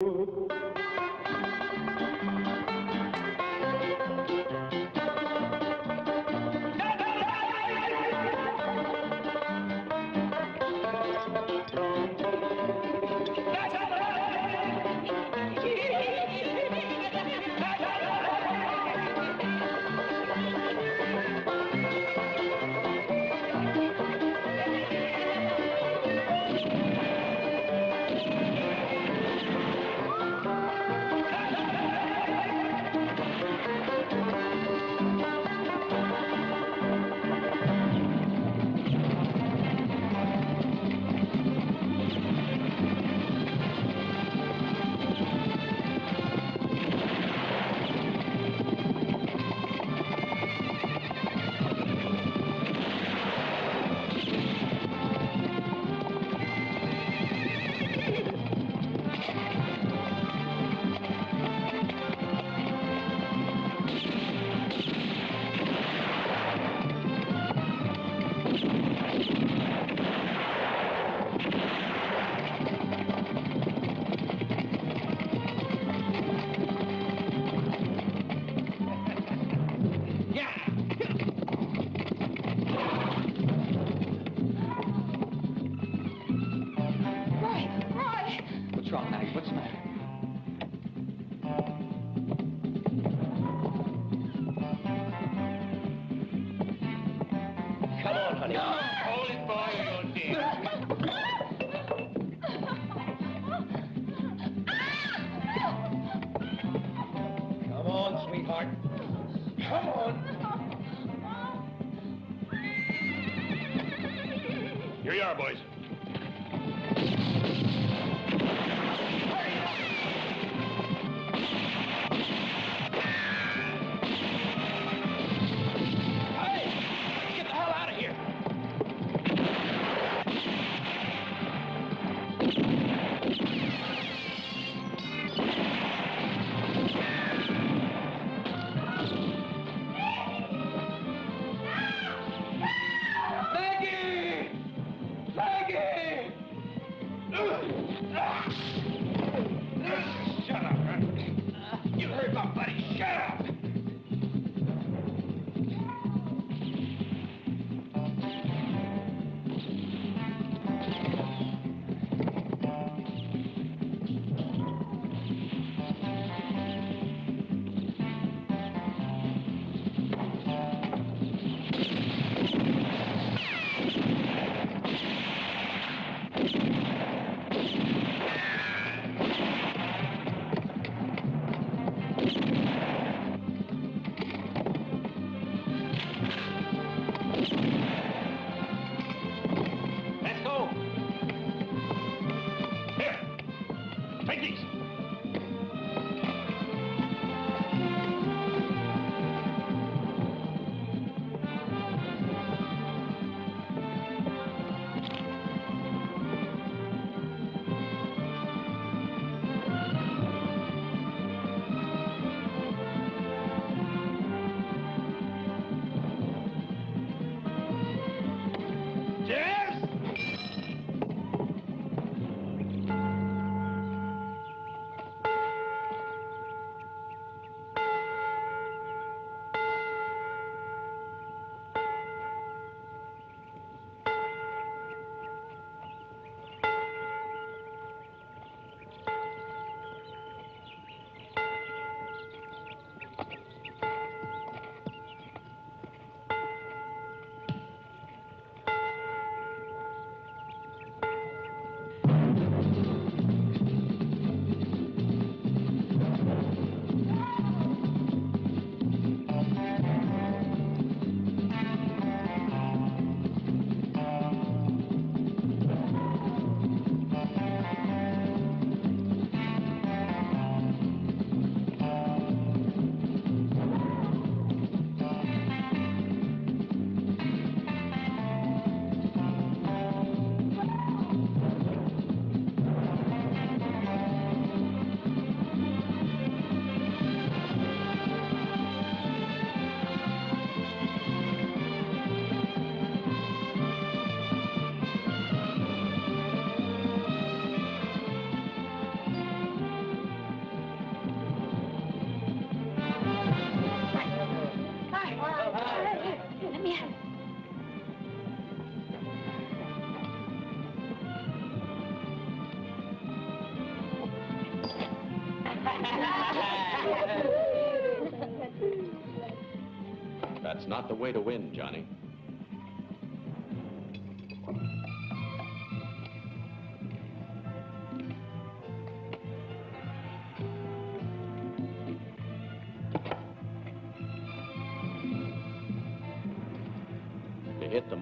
Roy,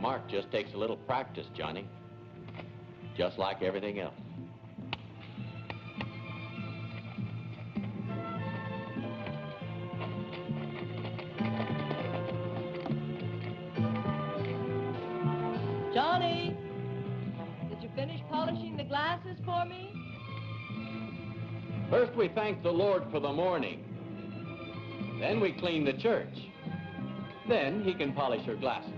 Mark just takes a little practice, Johnny. Just like everything else. Johnny, did you finish polishing the glasses for me? First, we thank the Lord for the morning. Then we clean the church. Then he can polish her glasses.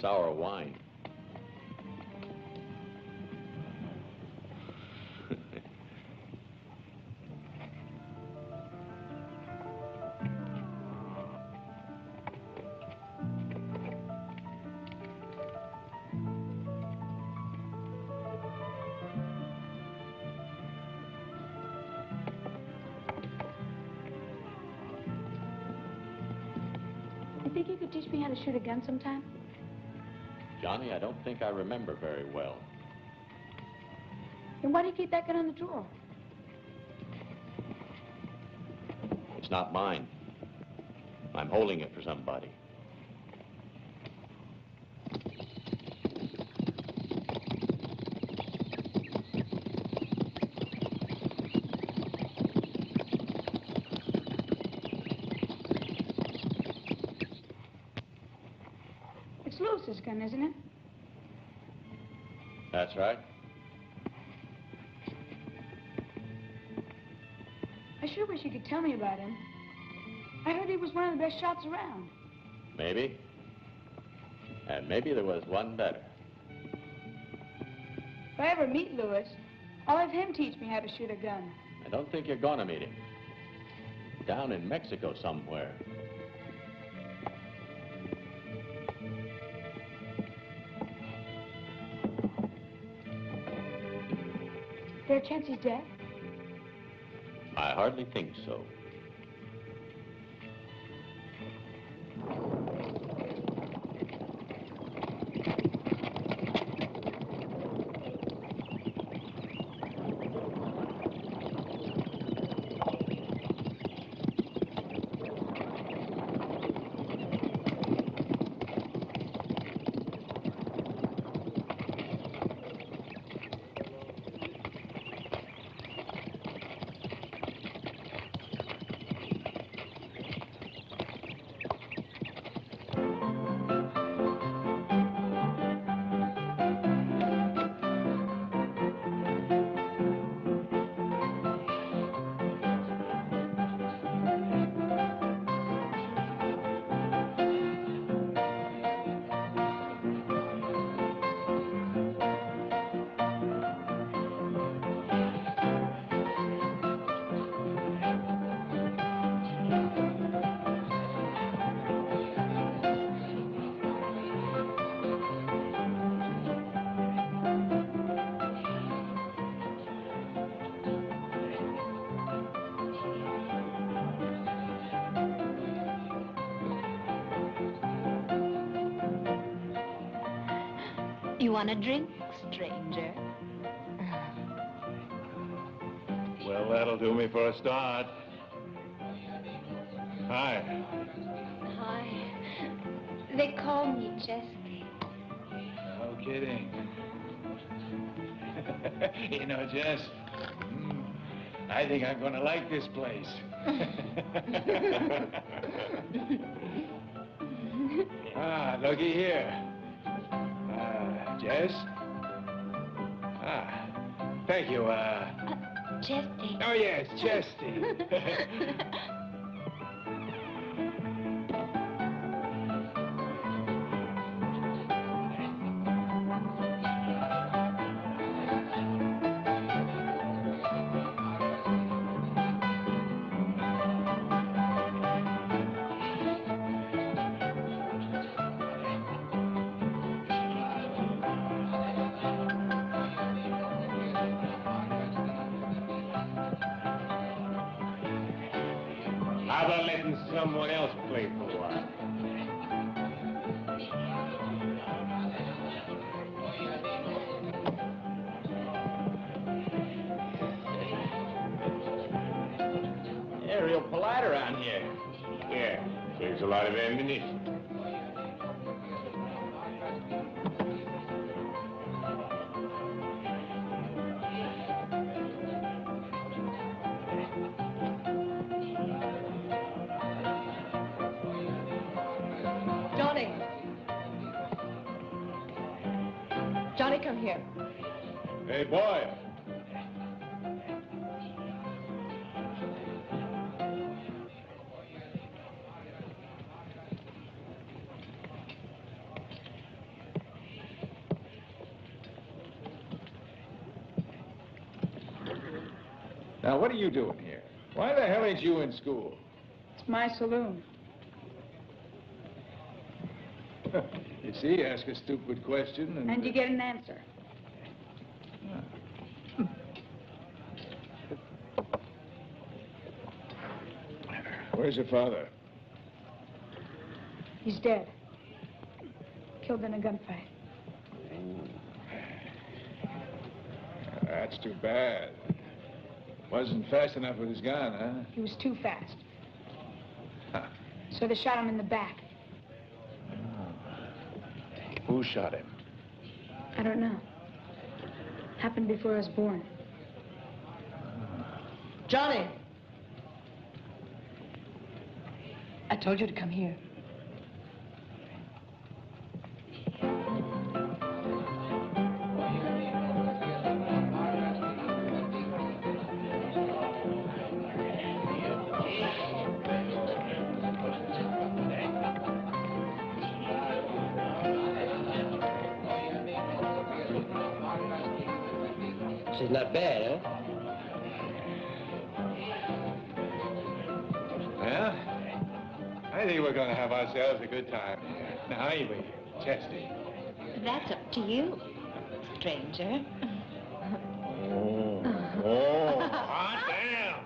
Sour wine. You think you could teach me how to shoot a gun sometime? I don't think I remember very well. Then why do you keep that gun in the drawer? It's not mine. I'm holding it for somebody. About him. I heard he was one of the best shots around. Maybe. And maybe there was one better. If I ever meet Lewis, I'll have him teach me how to shoot a gun. I don't think you're gonna meet him. Down in Mexico somewhere. Is there a chance he's dead? I hardly think so. You want a drink, stranger? Well, that'll do me for a start. Hi. Hi. They call me Chesty. No kidding. you know, Jess, mm, I think I'm going to like this place. ah, looky here. Uh, Jess? Ah, thank you. Uh, Chesty. oh, yes, Chesty. Now, what are you doing here? Why the hell ain't you in school? It's my saloon. you see, ask a stupid question and... And you get an answer. Where's your father? He's dead. Killed in a gunfight. That's too bad. Wasn't fast enough with his gun, huh? He was too fast. Huh. So they shot him in the back. Ah. Who shot him? I don't know. Happened before I was born. Johnny. I told you to come here. Stranger. Oh, oh, hot damn!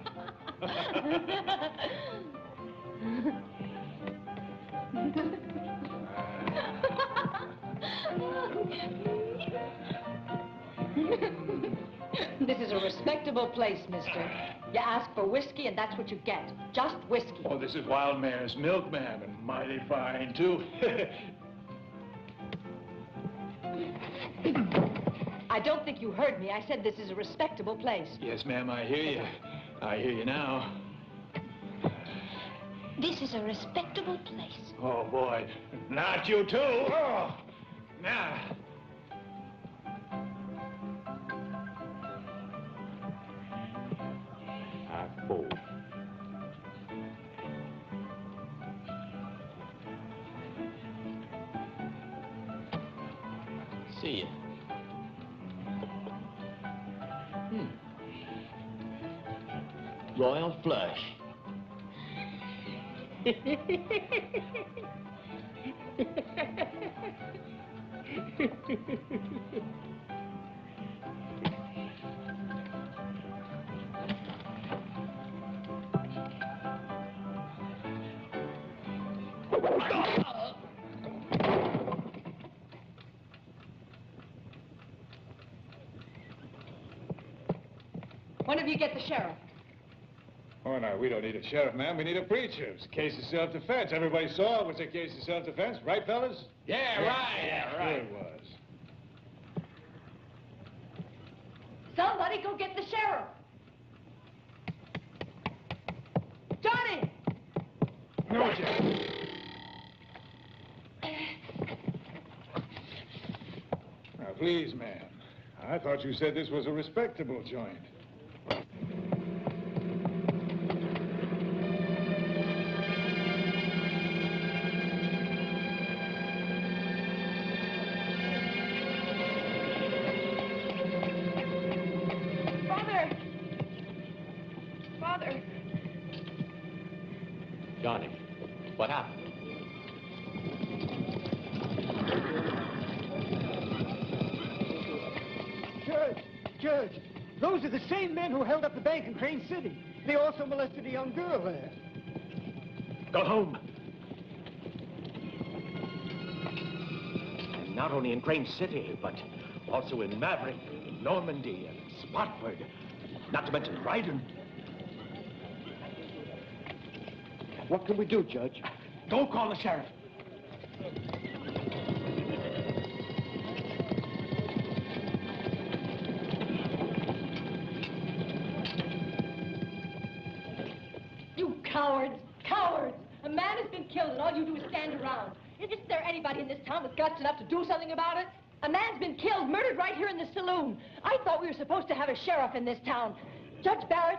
This is a respectable place, mister. You ask for whiskey, and that's what you get. Just whiskey. Oh, this is Wild Mare's milkman, and mighty fine, too. I don't think you heard me. I said this is a respectable place. yes, ma'am, I hear you. I hear you now. This is a respectable place. Oh, boy. Not you, too. Oh, now. I fool. See you. Hmm. Royal flush. Oh! of you get the sheriff. Oh, no, we don't need a sheriff, ma'am. We need a preacher. It's a case of self-defense. Everybody saw it was a case of self-defense. Right, fellas? Yeah, right. Yeah, Yeah, sure right. it was. Somebody go get the sheriff. Johnny! No, Jack. Now, please, ma'am. I thought you said this was a respectable joint. Up the bank in Crane City. They also molested a young girl there. Go home. And not only in Crane City, but also in Maverick, Normandy, and Spotswood. Not to mention Dryden. What can we do, Judge? Go call the sheriff. Killed and all you do is stand around. Isn't there anybody in this town with guts enough to do something about it? A man's been killed, murdered right here in the saloon. I thought we were supposed to have a sheriff in this town. Judge Barrett,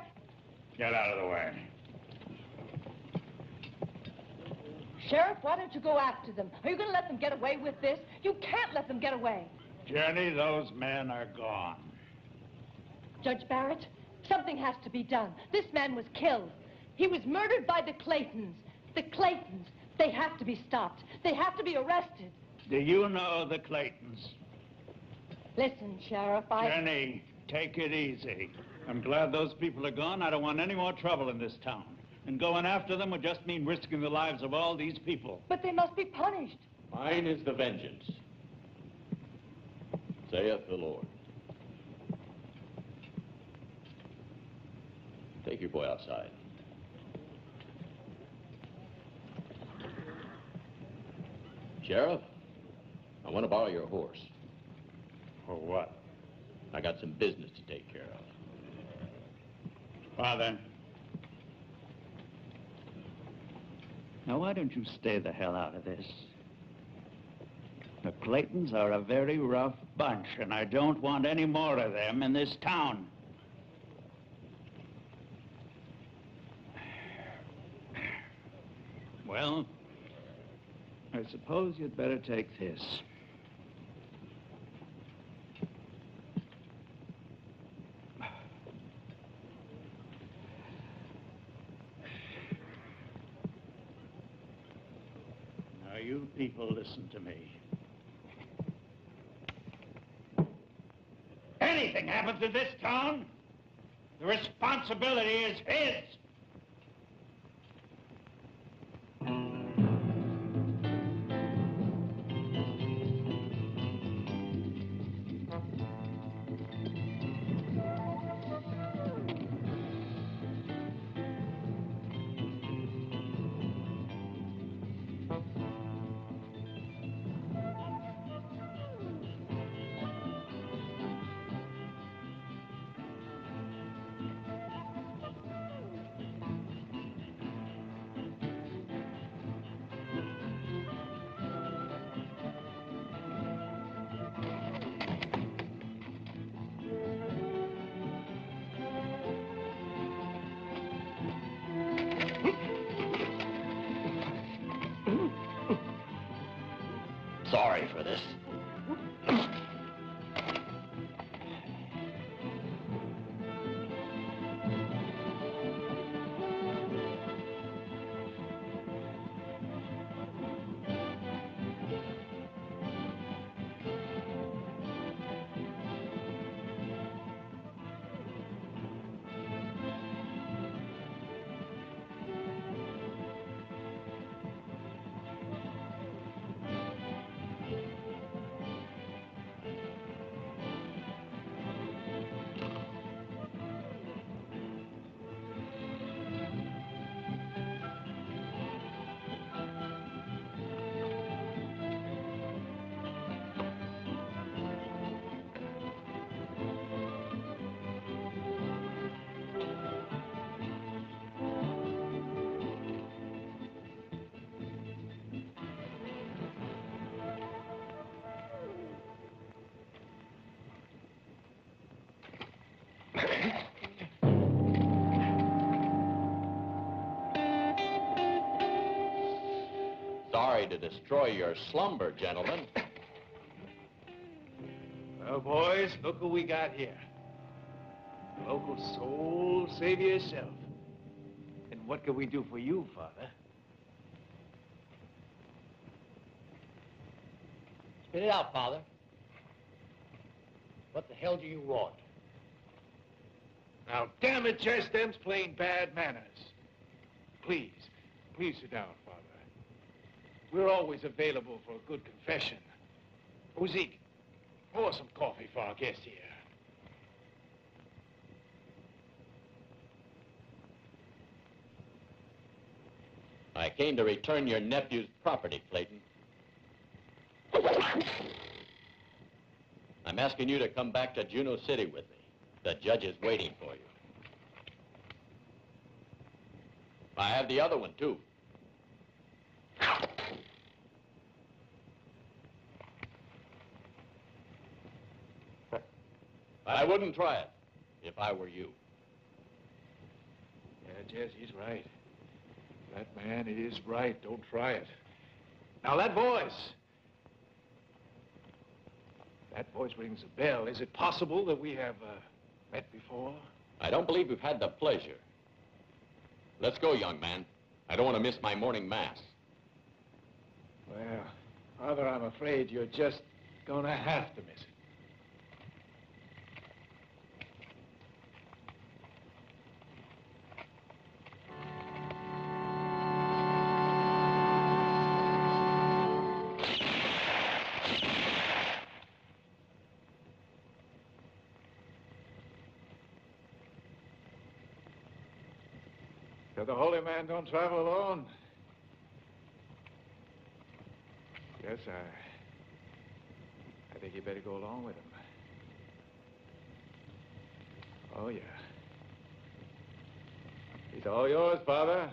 Get out of the way. Sheriff, why don't you go after them? Are you going to let them get away with this? You can't let them get away. Jenny, those men are gone. Judge Barrett, something has to be done. This man was killed. He was murdered by the Claytons. The Claytons. They have to be stopped. They have to be arrested. Do you know the Claytons? Listen, Sheriff, I... Jenny, take it easy. I'm glad those people are gone. I don't want any more trouble in this town. And going after them would just mean risking the lives of all these people. But they must be punished. Mine is the vengeance, saith the Lord. Take your boy outside. Sheriff, I want to borrow your horse. For what? I got some business to take care of. Father. Now, why don't you stay the hell out of this? The Claytons are a very rough bunch, and I don't want any more of them in this town. Well, I suppose you'd better take this. Now, you people listen to me. Anything happens in this town, the responsibility is his. Destroy your slumber, gentlemen. Well, boys, look who we got here. Local soul savior yourself. And what can we do for you, Father? Spit it out, Father. What the hell do you want? Now, damn it, Jess, them's plain bad manners. Please, please sit down, Father. We're always available for a good confession. Zeke, pour some coffee for our guest here. I came to return your nephew's property, Clayton. I'm asking you to come back to Juneau City with me. The judge is waiting for you. I have the other one, too. I wouldn't try it if I were you. Yeah, Jess, he's right. That man is right. Don't try it. Now, that voice. That voice rings a bell. Is it possible that we have uh, met before? I don't believe we've had the pleasure. Let's go, young man. I don't want to miss my morning mass. Well, Father, I'm afraid you're just gonna have to miss it. The holy man don't travel alone. Yes, I... I think you better go along with him. Oh, yeah. He's all yours, Father.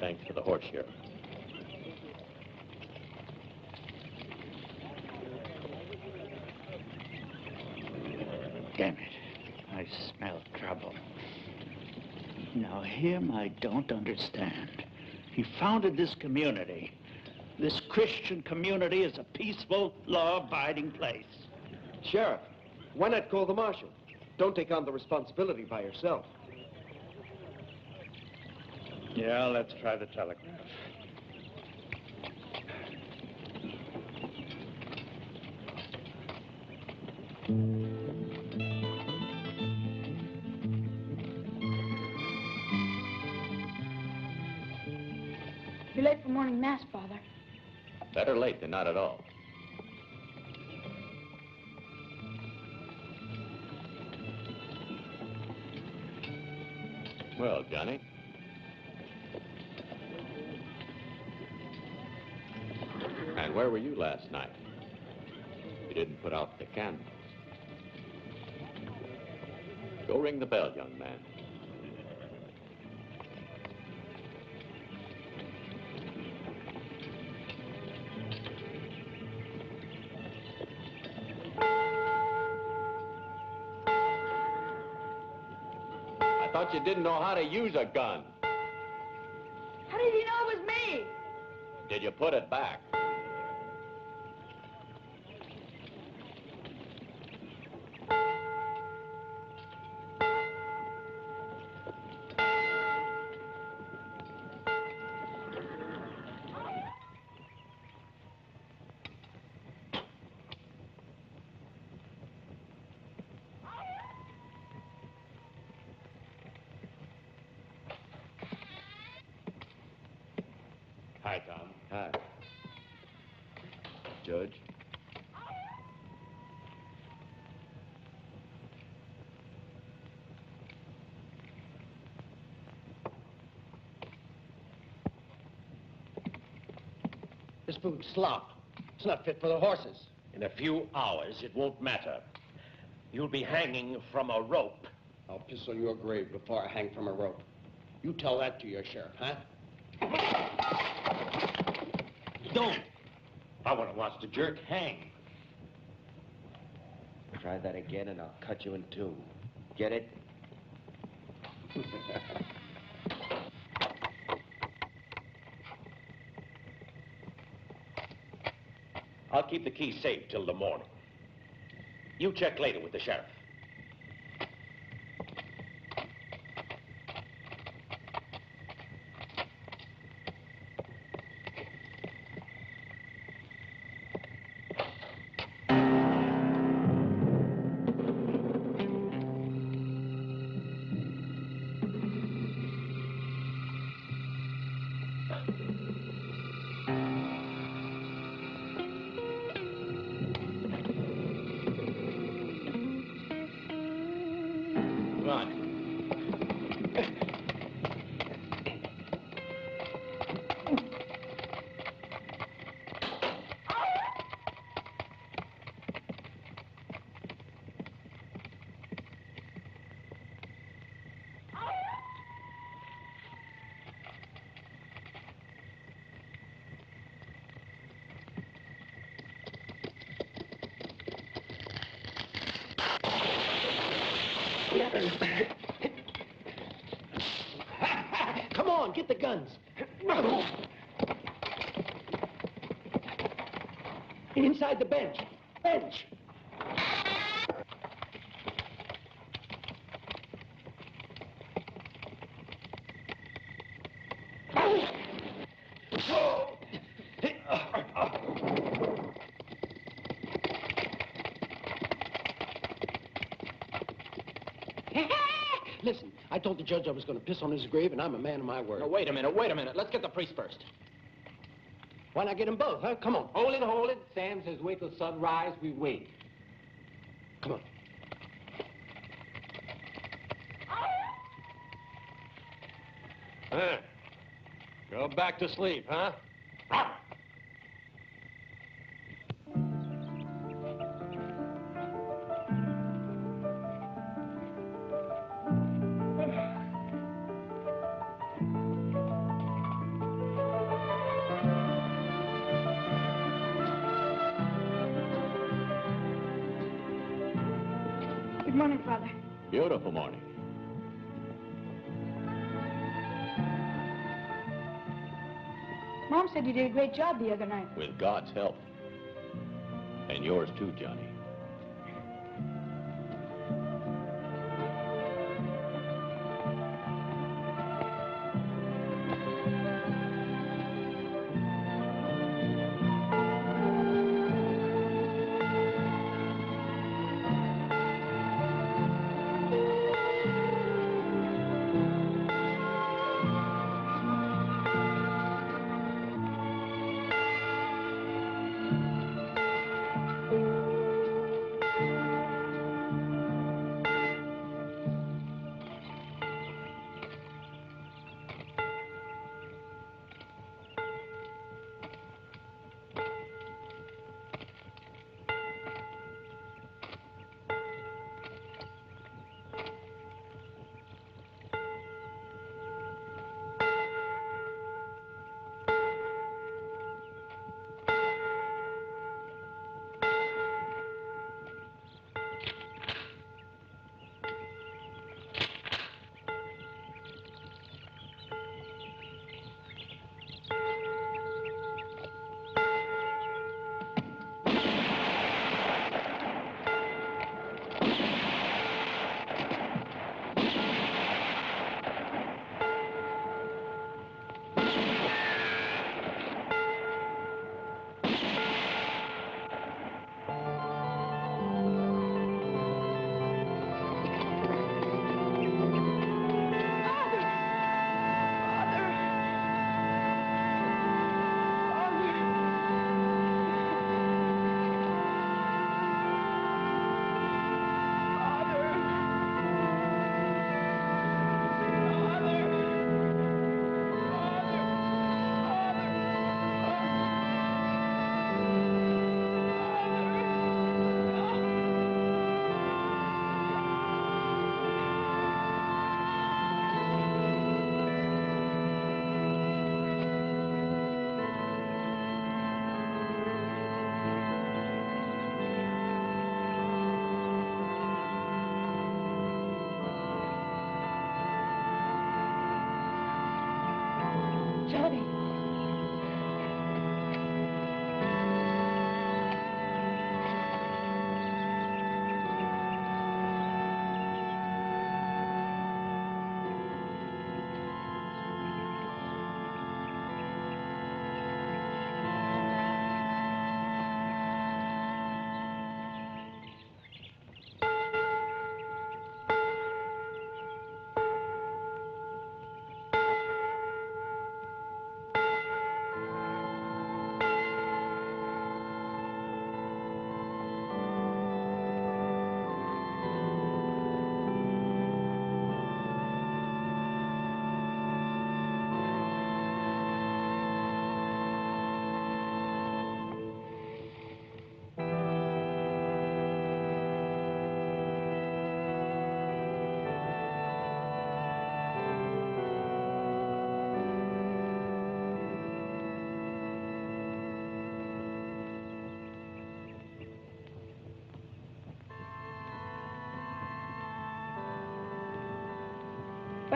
Thanks for the horse, Sheriff. Damn it. I smell trouble. Now, him I don't understand. He founded this community. This Christian community is a peaceful, law-abiding place. Sheriff, why not call the marshal? Don't take on the responsibility by yourself. Yeah, let's try the telegraph. You're late for morning mass, Father. Better late than not at all. Well, Johnny. And where were you last night? You didn't put out the candles. Go ring the bell, young man. You didn't know how to use a gun. How did he know it was me? Did you put it back? Hi, Tom. Hi. Judge? This food's slop. It's not fit for the horses. In a few hours, it won't matter. You'll be hanging from a rope. I'll piss on your grave before I hang from a rope. You tell that to your sheriff, huh? Don't. I want to watch the jerk hang. Try that again and I'll cut you in two. Get it? I'll keep the key safe till the morning. You check later with the sheriff. Guns. Inside the bench. Bench. Listen, I told the judge I was going to piss on his grave, and I'm a man of my word. Now, wait a minute, wait a minute. Let's get the priest first. Why not get them both, huh? Come on. Hold it, hold it. Sam says wait till sunrise, we wait. Come on. Huh. Go back to sleep, huh? Great job the other night. With God's help. And yours too, Johnny.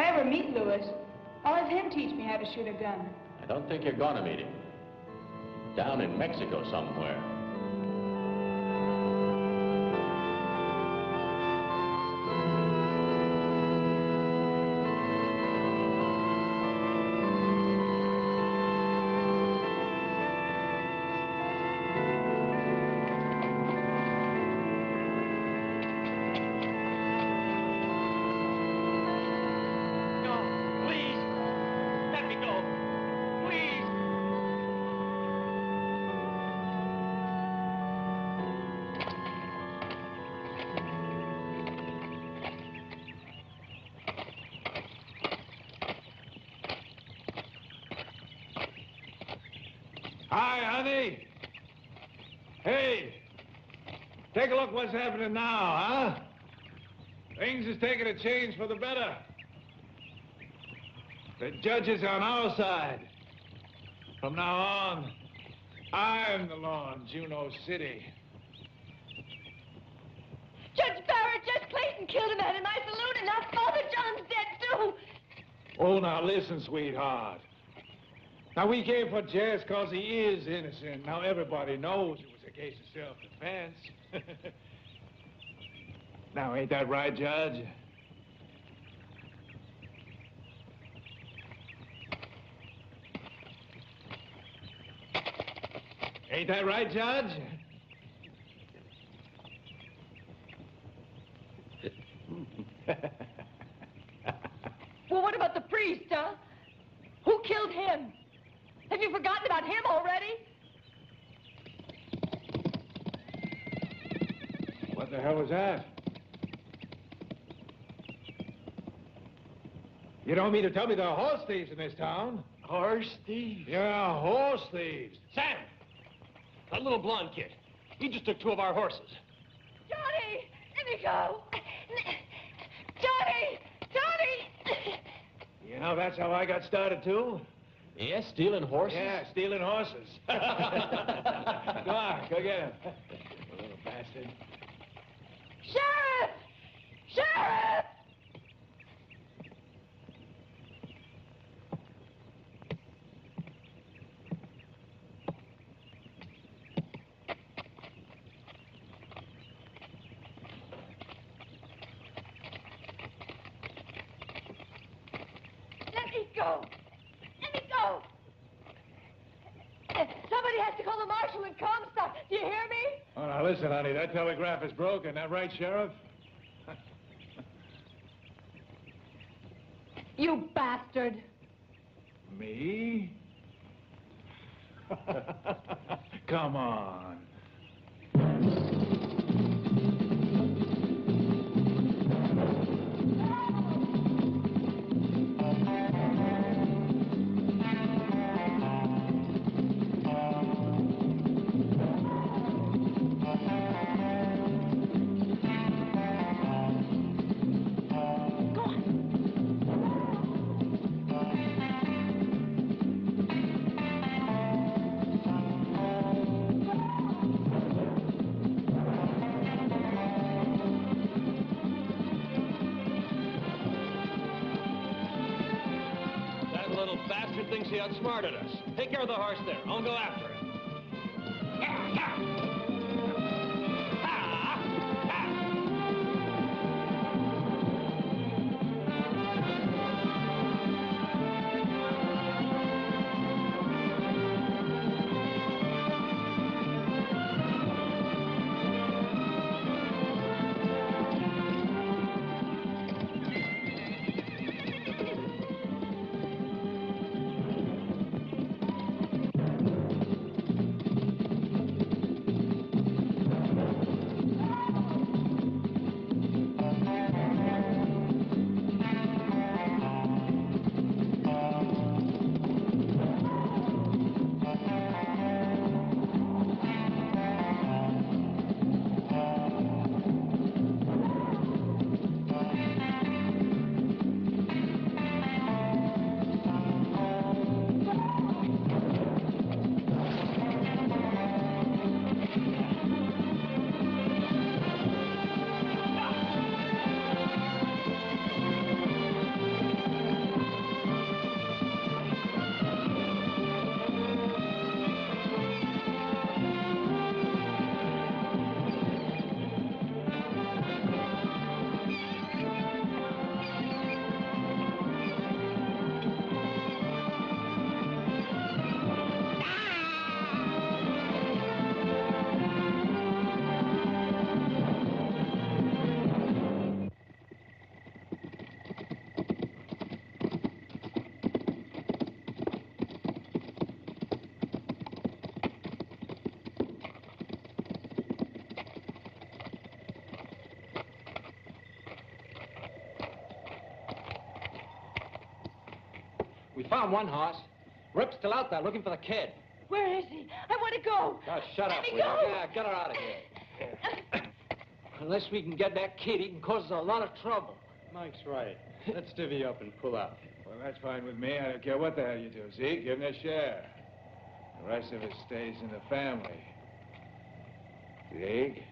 Ever meet Lewis, I'll have him teach me how to shoot a gun. I don't think you're gonna meet him. Down in Mexico somewhere. Hi, honey. Hey, take a look what's happening now, huh? Things is taking a change for the better. The judge is on our side. From now on, I'm the law in Juno City. Judge Barrett, Judge Clayton killed a man in my saloon, and now Father John's dead, too. Oh, now listen, sweetheart. Now, we came for Jazz because he is innocent. Now, everybody knows it was a case of self-defense. now, ain't that right, Judge? Ain't that right, Judge? Well, what about the priest, huh? Who killed him? Have you forgotten about him already? What the hell was that? You don't mean to tell me there are horse thieves in this town? Horse thieves? Yeah, horse thieves. Sam! That little blonde kid. He just took two of our horses. Johnny! Let me go! Johnny! Johnny! You know, that's how I got started, too. Yes, stealing horses? Yeah, stealing horses. Go on, go get him. Little bastard. Sheriff! Sheriff! Let me go! Let me go! Uh, Somebody has to call the marshal and Comstock. Do you hear me? Oh, now listen, honey, that telegraph is broken. That right, Sheriff? You bastard! Outsmarted us. Take care of the horse there. I'll go after him. Found one horse. Rip's still out there looking for the kid. Where is he? I want to go. Oh, shut Let up, me sweetheart. go. Yeah, get her out of here. Unless we can get that kid, he can cause us a lot of trouble. Mike's right. Let's divvy up and pull out. Well, that's fine with me. I don't care what the hell you do, Zeke. Give him a share. The rest of it stays in the family. Zeke?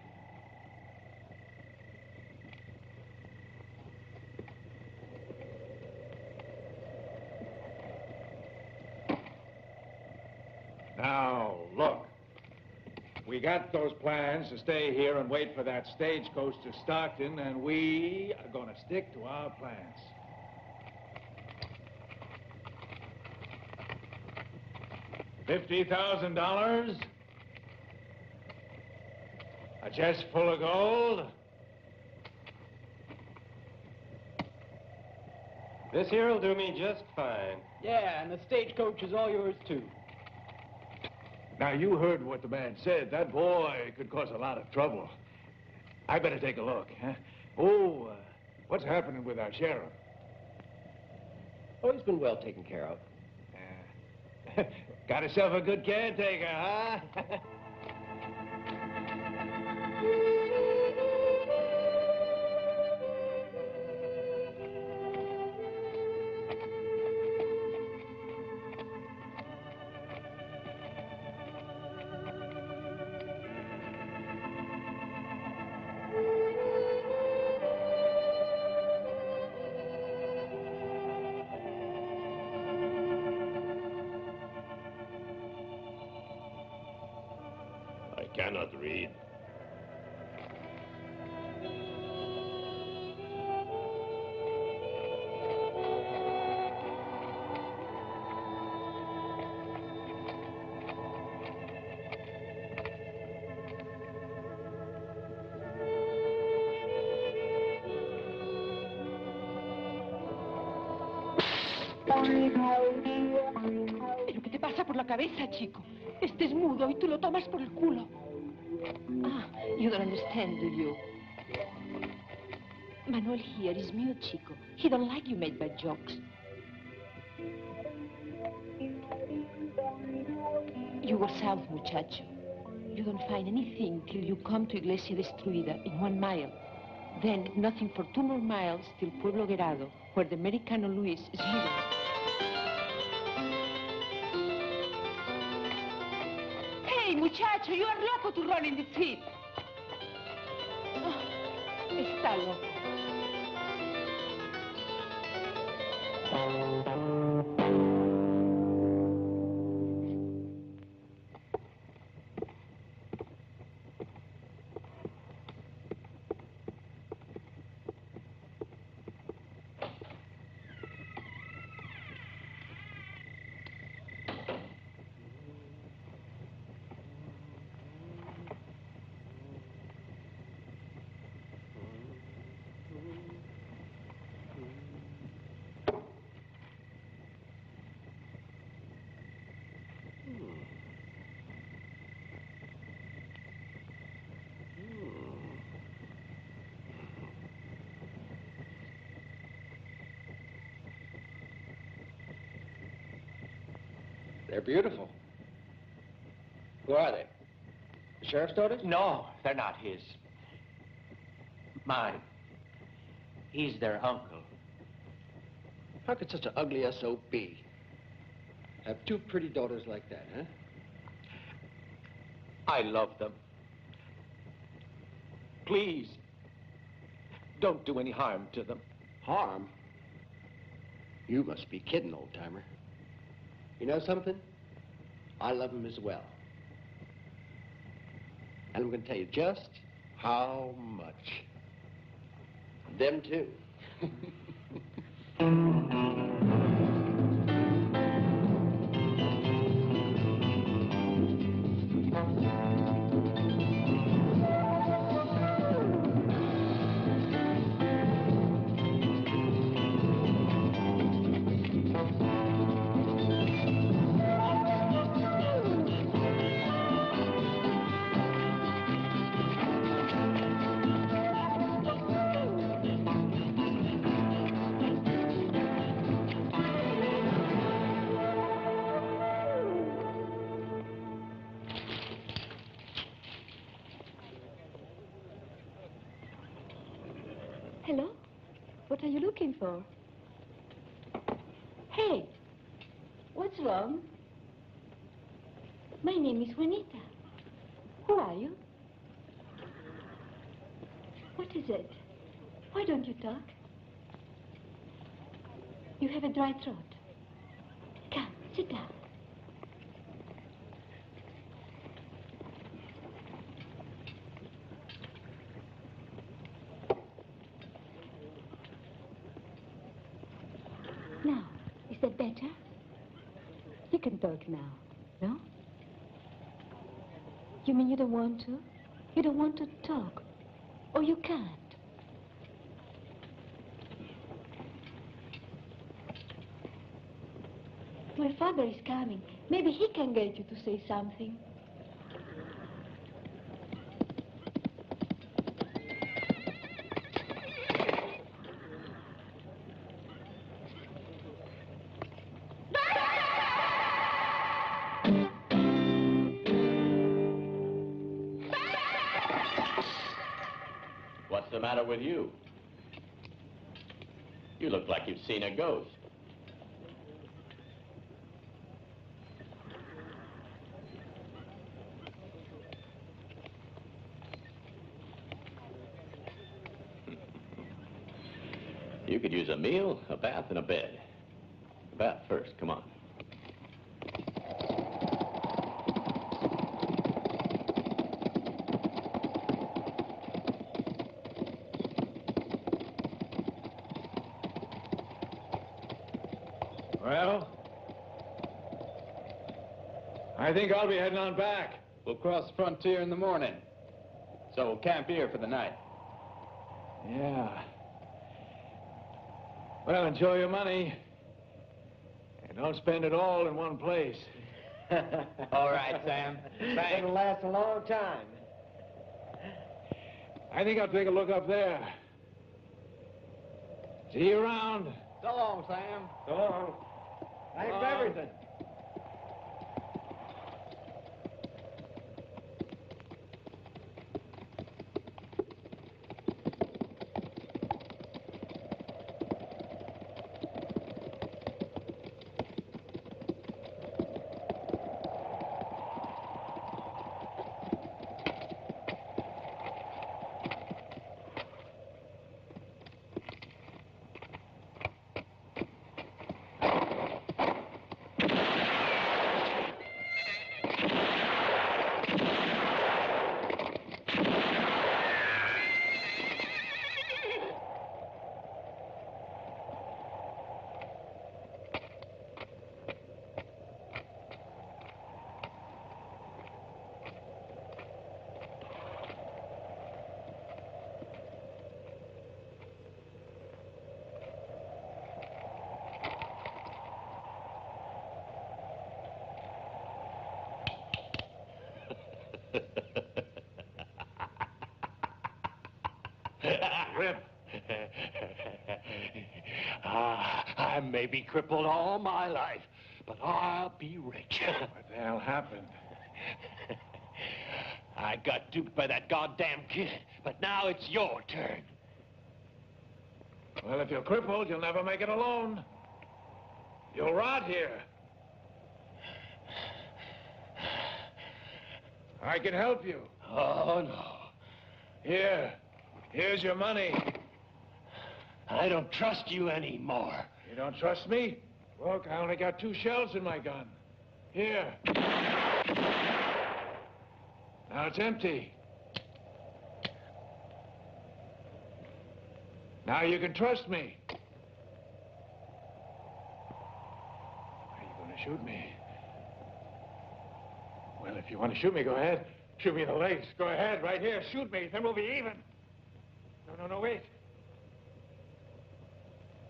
Now, look. Got those plans to stay here and wait for that stagecoach to Stockton, and we are going to stick to our plans. Fifty thousand dollars? A chest full of gold? This here will do me just fine. Yeah, and the stagecoach is all yours, too. Now, you heard what the man said. That boy could cause a lot of trouble. I better take a look, huh? Oh, uh, what's happening with our sheriff? Oh, he's been well taken care of. Got yourself a good caretaker, huh? cabeza, chico? Este es mudo y tú lo tomas por el culo. Ah, you don't understand, do you? Manuel here is mute, chico. He don't like you made bad jokes. You go south, muchacho. You don't find anything till you come to Iglesia Destruida in one mile. Then nothing for two more miles till Pueblo Gerado, where the Americano Luis is living. Hey, muchacho, you are loco to run in the heat. Oh, está. Beautiful. Who are they? The sheriff's daughters? No, they're not his. Mine. He's their uncle. How could such an ugly SOB have two pretty daughters like that, huh? I love them. Please, don't do any harm to them. Harm? You must be kidding, old timer. You know something? I love him as well. And I'm going to tell you just how much. Them too. now, no? You mean you don't want to? You don't want to talk? Or you can't? My father is coming. Maybe he can get you to say something. Ghost. You could use a meal, a bath, and a bed. A bath first, come on. Well, I think I'll be heading on back. We'll cross the frontier in the morning. So we'll camp here for the night. Yeah. Well, enjoy your money. And don't spend it all in one place. All right, Sam. Thanks. It'll last a long time. I think I'll take a look up there. See you around. So long, Sam. So long. Thanks So for uh, everything. Ah, I may be crippled all my life, but I'll be rich. What the hell happened? I got duped by that goddamn kid, but now it's your turn. Well, if you're crippled, you'll never make it alone. You'll rot here. I can help you. Oh, no. Here. Here's your money. I don't trust you anymore. You don't trust me? Look, I only got two shells in my gun. Here. Now it's empty. Now you can trust me. Are you going to shoot me? Well, if you want to shoot me, go ahead. Shoot me in the legs. Go ahead, right here. Shoot me. Then we'll be even. No, no, wait.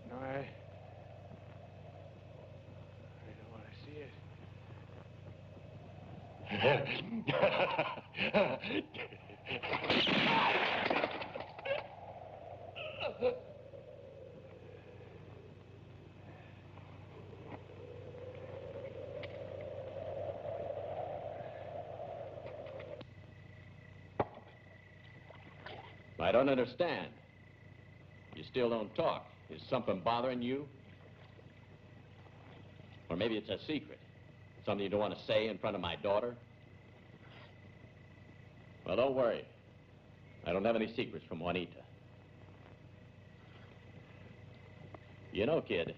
No, I... I don't want to see it. I don't understand. You still don't talk. Is something bothering you? Or maybe it's a secret. Something you don't want to say in front of my daughter? Well, don't worry. I don't have any secrets from Juanita. You know, kid,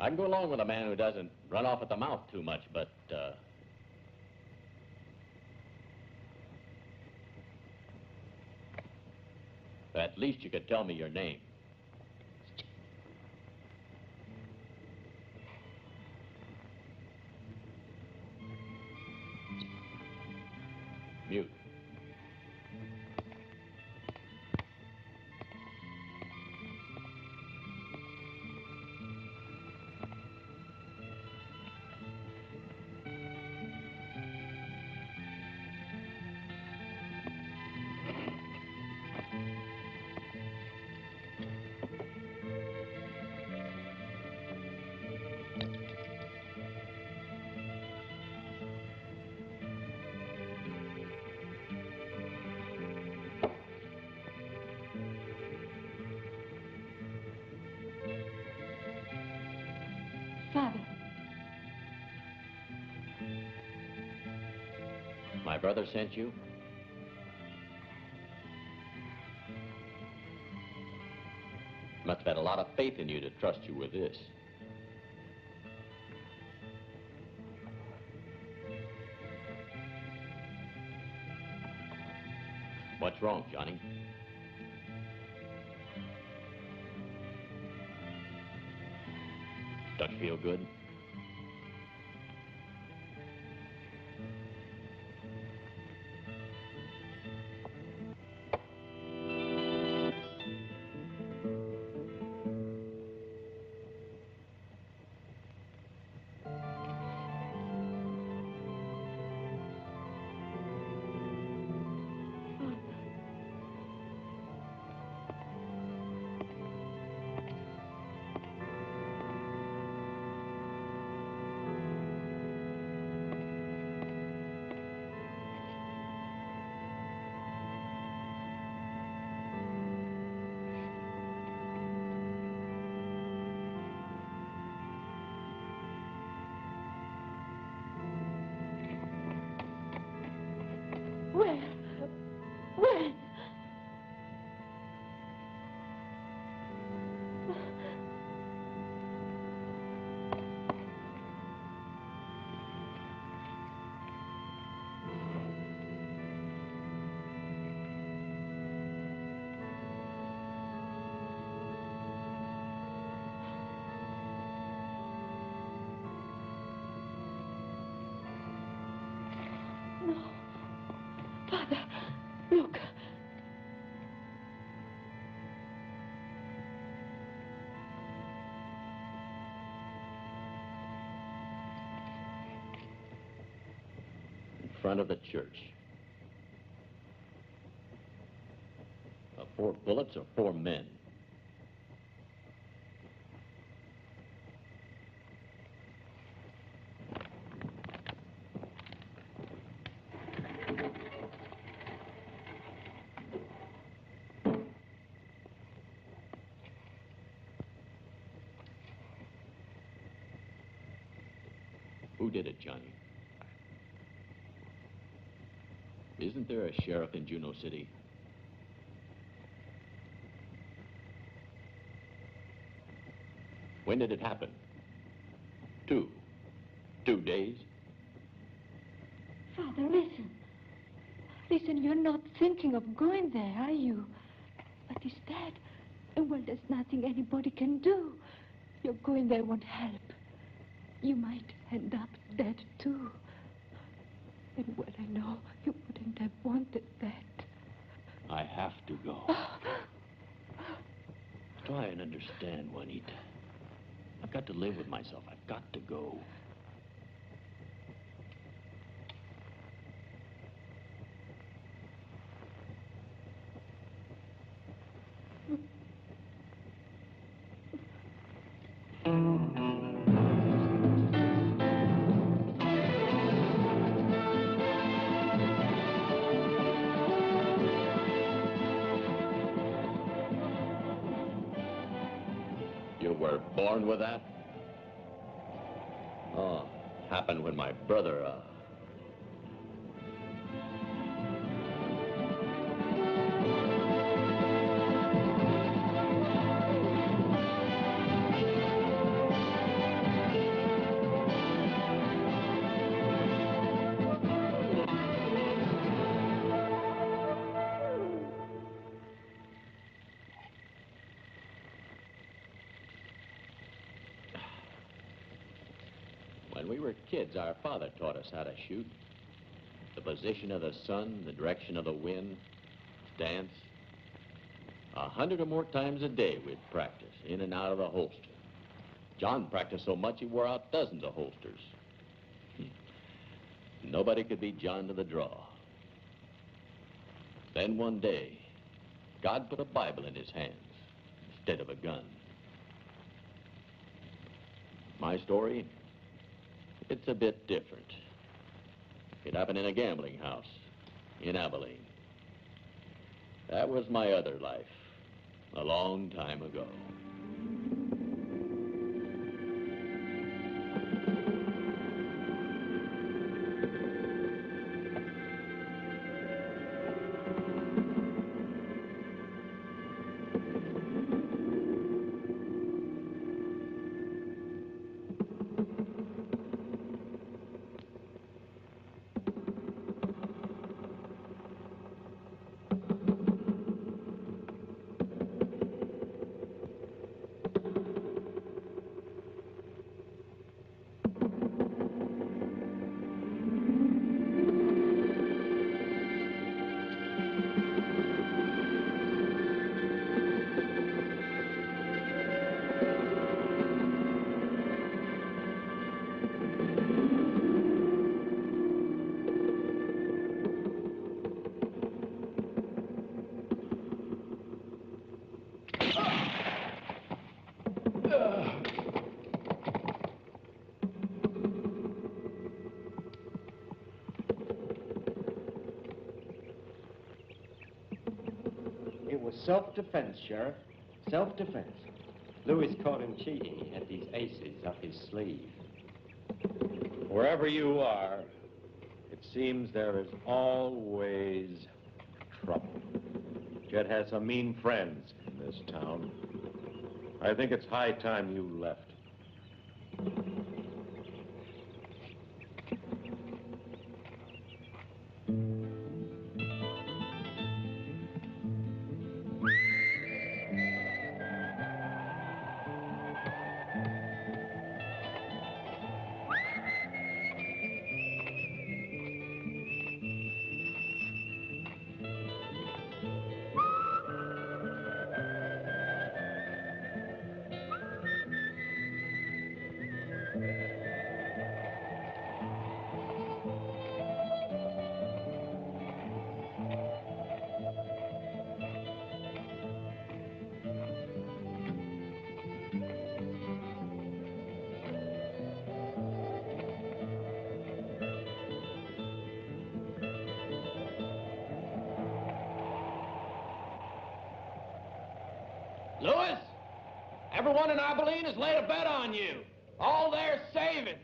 I can go along with a man who doesn't run off at the mouth too much, but, uh, At least you could tell me your name. Brother sent you? Must have had a lot of faith in you to trust you with this. What's wrong, Johnny? Look. in front of the church. Uh, four bullets or four men? Who did it, Johnny? Isn't there a sheriff in Juno City? When did it happen? Two. Two days? Father, listen. Listen, you're not thinking of going there, are you? But instead, well, there's nothing anybody can do. Your going there won't help. You might end up dead, too. And well, I know you wouldn't have wanted that. I have to go. Try and understand, Juanita. I've got to live with myself. I've got to go. Our father taught us how to shoot. The position of the sun, the direction of the wind, dance. A hundred or more times a day we'd practice, in and out of the holster. John practiced so much he wore out dozens of holsters. Hmm. Nobody could beat John to the draw. Then one day, God put a Bible in his hands instead of a gun. My story? It's a bit different. It happened in a gambling house in Abilene. That was my other life, a long time ago. Self-defense, Sheriff. Self-defense. Lewis caught him cheating. He had these aces up his sleeve. Wherever you are, it seems there is always trouble. Jed has some mean friends in this town. I think it's high time you left. Everyone in Abilene has laid a bet on you. All their savings.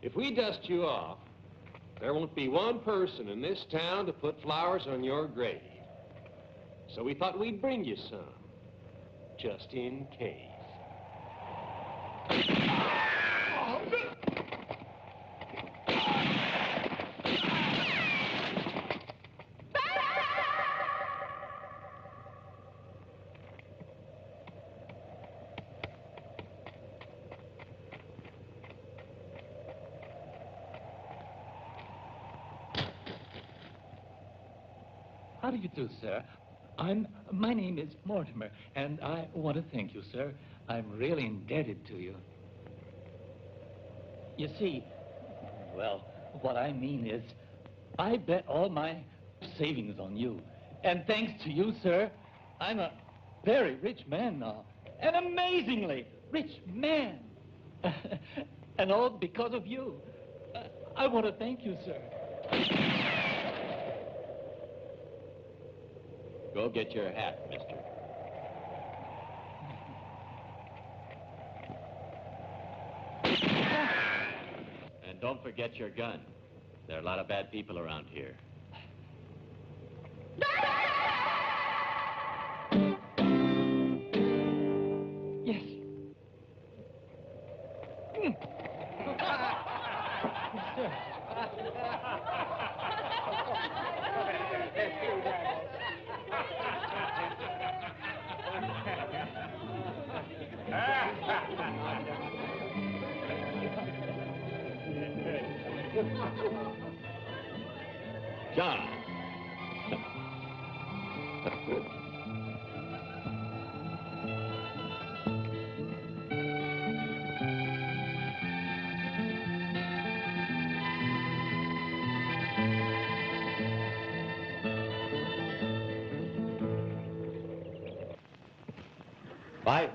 If we dust you off, there won't be one person in this town to put flowers on your grave. So we thought we'd bring you some, just in case. How do sir? I'm, my name is Mortimer, and I want to thank you, sir. I'm really indebted to you. You see, well, what I mean is, I bet all my savings on you. And thanks to you, sir, I'm a very rich man now. An amazingly rich man. and all because of you. I- I want to thank you, sir. Go get your hat, mister. And don't forget your gun. There are a lot of bad people around here.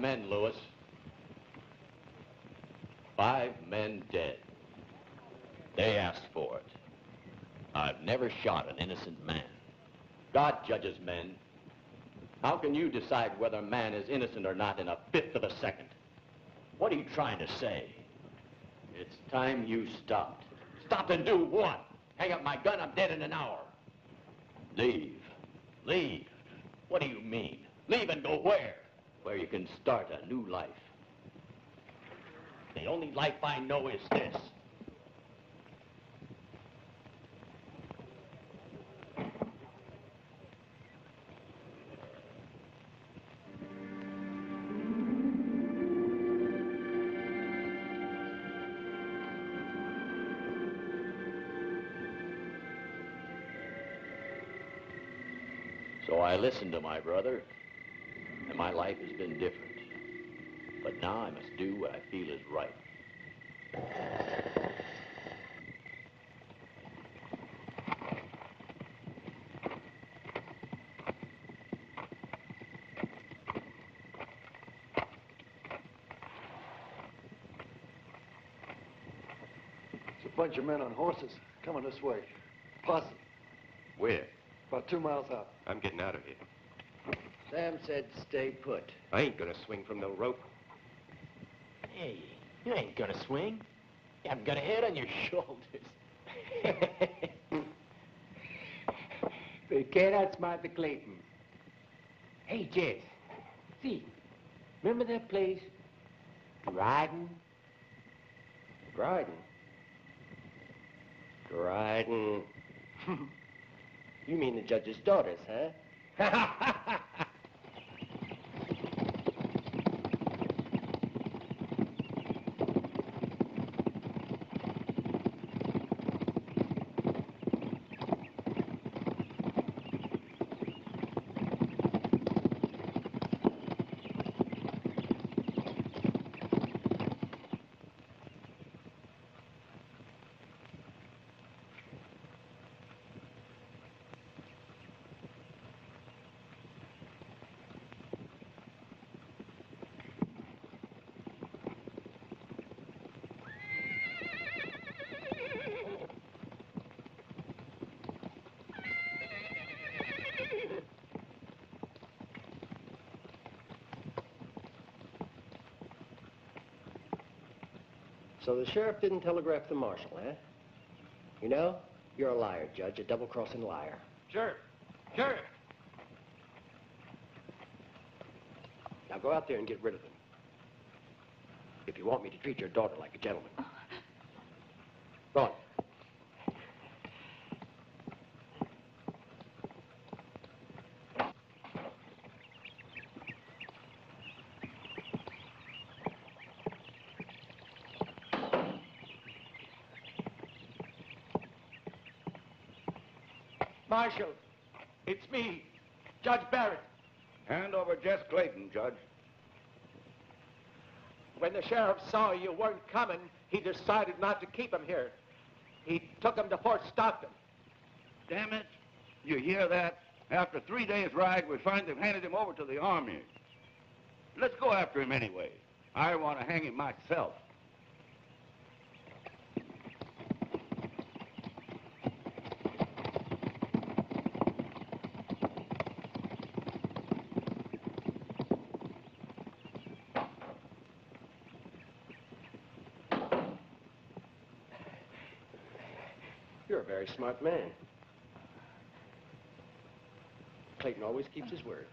Five men, Lewis. Five men dead. They asked for it. I've never shot an innocent man. God judges men. How can you decide whether a man is innocent or not in a fifth of a second? What are you trying to say? It's time you stopped. Stopped and do what? Hang up my gun, I'm dead in an hour. Leave. Leave. What do you mean? Leave and go where? Where you can start a new life. The only life I know is this. So I listened to my brother, and my life has been different. But now I must do what I feel is right. It's a bunch of men on horses coming this way. Posse, Where? about two miles out. I'm getting out of here. Sam said stay put. I ain't gonna swing from the rope. Hey, you ain't gonna swing. You haven't got a head on your shoulders. They can't outsmart the Clayton. Hey, Jess. See, remember that place? Dryden? Dryden? Dryden. you mean the judge's daughters, huh? So the sheriff didn't telegraph the marshal, huh? You know, you're a liar, Judge, a double-crossing liar. Sure. Sure. Now go out there and get rid of them. If you want me to treat your daughter like a gentleman on. Marshal, it's me, Judge Barrett. Hand over Jess Clayton, Judge. When the sheriff saw you weren't coming, he decided not to keep him here. He took him to Fort Stockton. Damn it. You hear that? After three days' ride, we find they've handed him over to the army. Let's go after him anyway. I want to hang him myself. a very smart man. Clayton always keeps his word.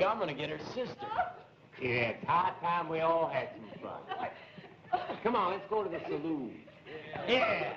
think I'm gonna get her sister. Yeah, it's high time we all had some fun. Come on, let's go to the saloon. Yeah.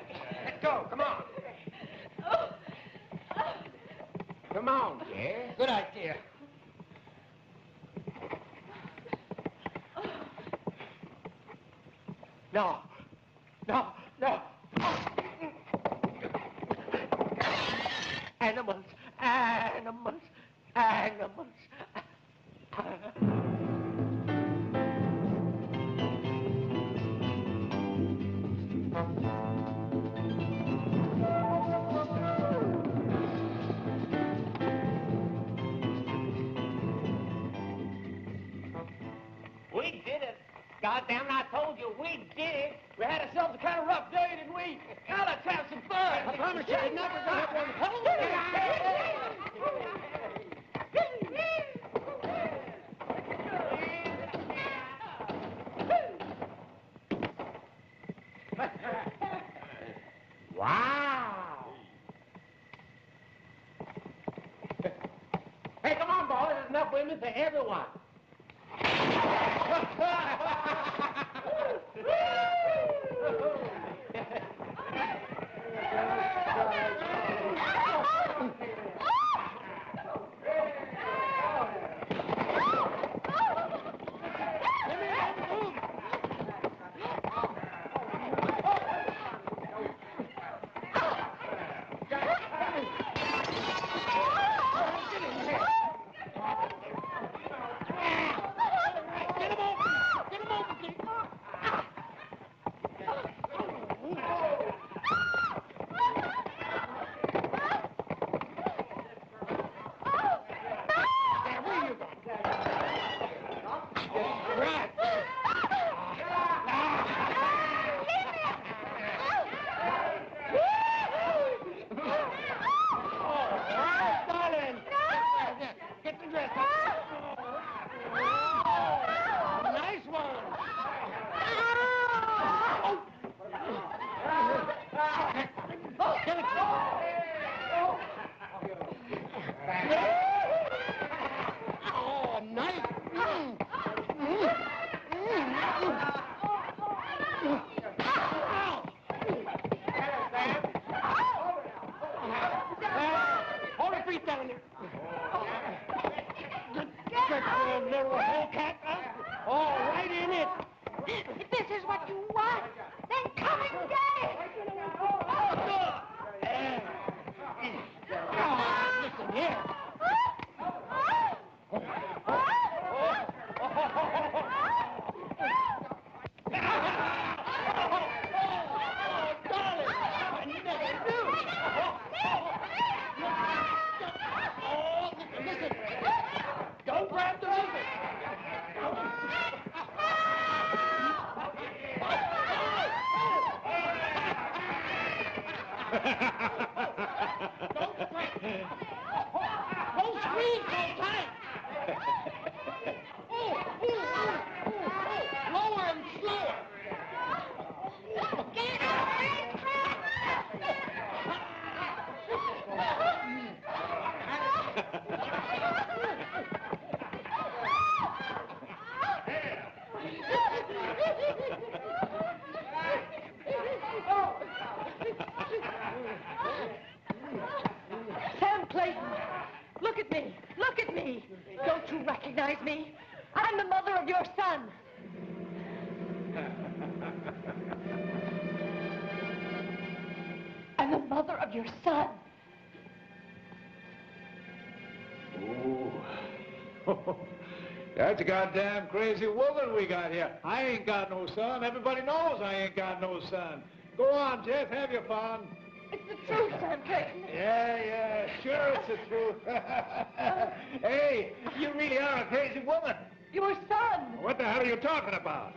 That's a goddamn crazy woman we got here. I ain't got no son. Everybody knows I ain't got no son. Go on, Jeff, have your fun. It's the truth, Clayton. Yeah, yeah, sure it's the truth. hey, you really are a crazy woman. Your son. What the hell are you talking about?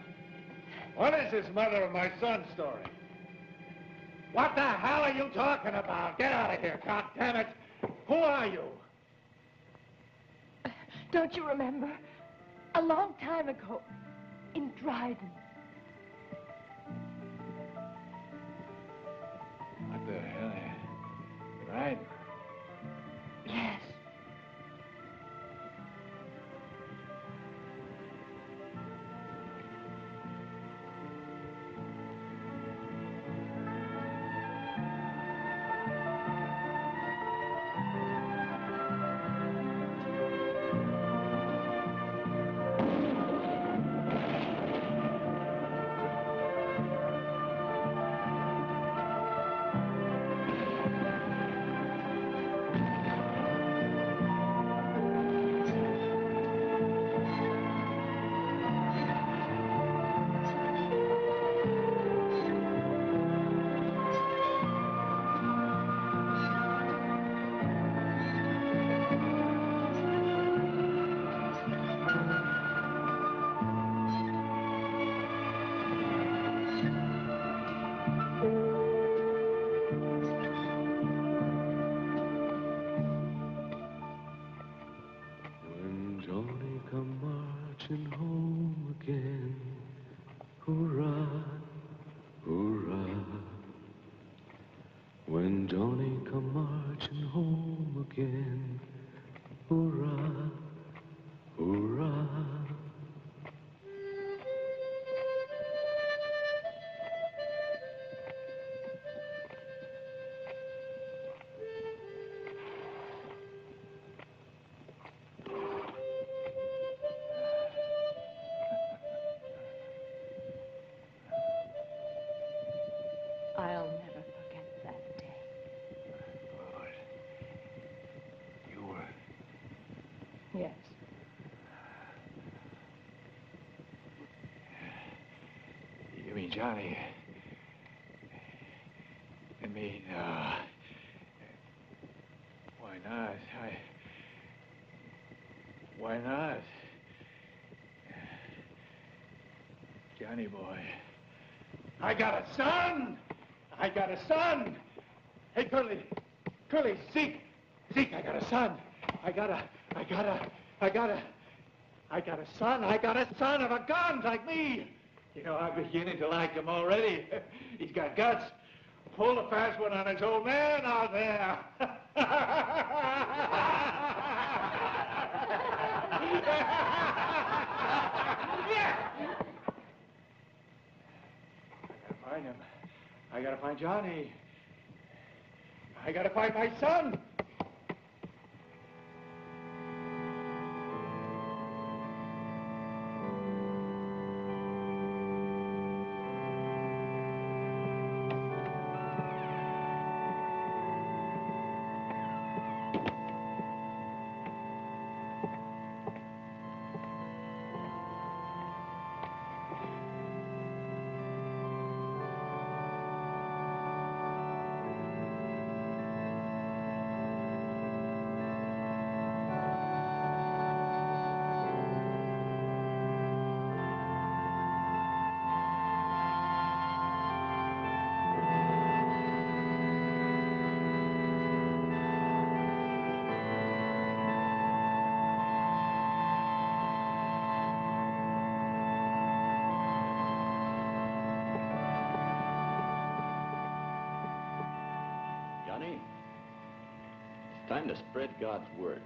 What is this mother of my son story? What the hell are you talking about? Get out of here, God damn it. Who are you? Don't you remember? A long time ago, in Dryden. What the hell? Right. Yes. Johnny? I mean, uh. Why not? I. Why not? Johnny boy. I got a son! I got a son! Hey, Curly. Curly, Zeke. Zeke, I got a son. I got a. I got a. I got a. I got a son. I got a son of a gun like me. Know, I'm beginning to like him already. He's got guts. Pull a fast one on his old man out there. I gotta find him. I gotta find Johnny. I gotta find my son. Time to spread God's word.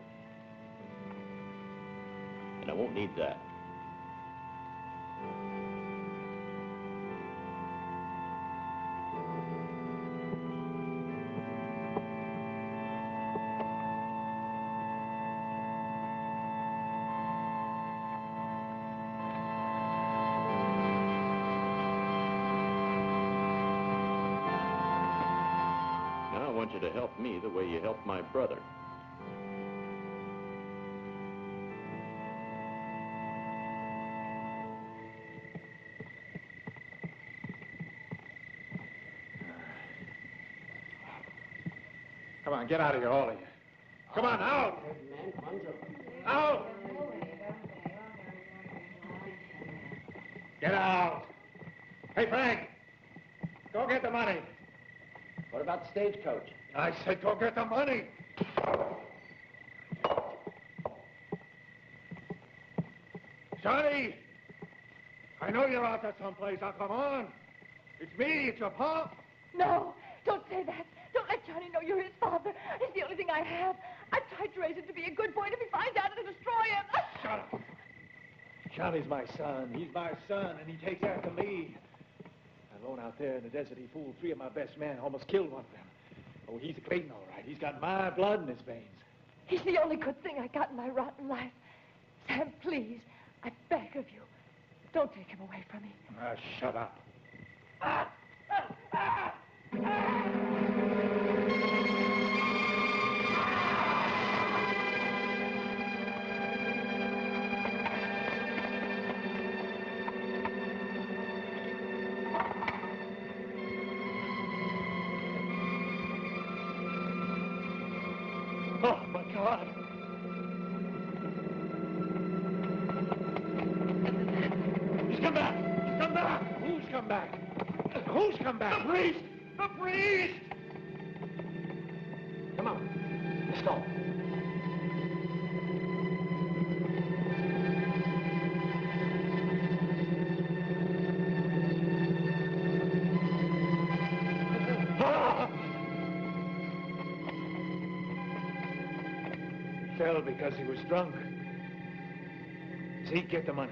And I won't need that. On, get out of here, all of you. Come on, out! Out! Get out! Hey, Frank! Go get the money. What about the stagecoach? I said go get the money. Johnny! I know you're out there someplace. Now, come on. It's me. It's your pop. No, don't say that. Don't let Johnny know you're his father. He's the only thing I have. I've tried to raise him to be a good boy, and if he finds out, it'll destroy him. Shut up. Johnny's my son. He's my son, and he takes after me. Alone out there in the desert, he fooled three of my best men, almost killed one of them. Oh, he's a Clayton, all right. He's got my blood in his veins. He's the only good thing I got in my rotten life. Sam, please, I beg of you, don't take him away from me. Ah, shut up. Drunk. Zeke, get the money.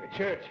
The church.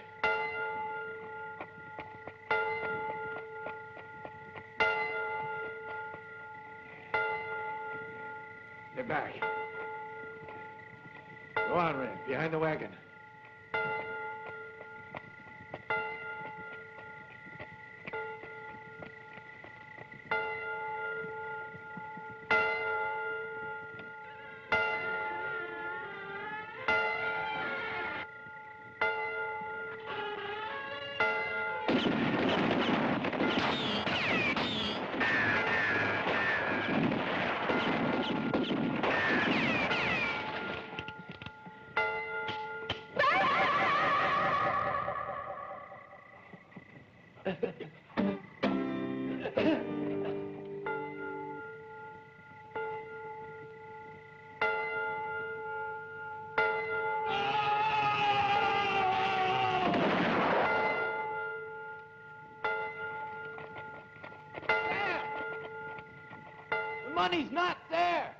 Money's not there.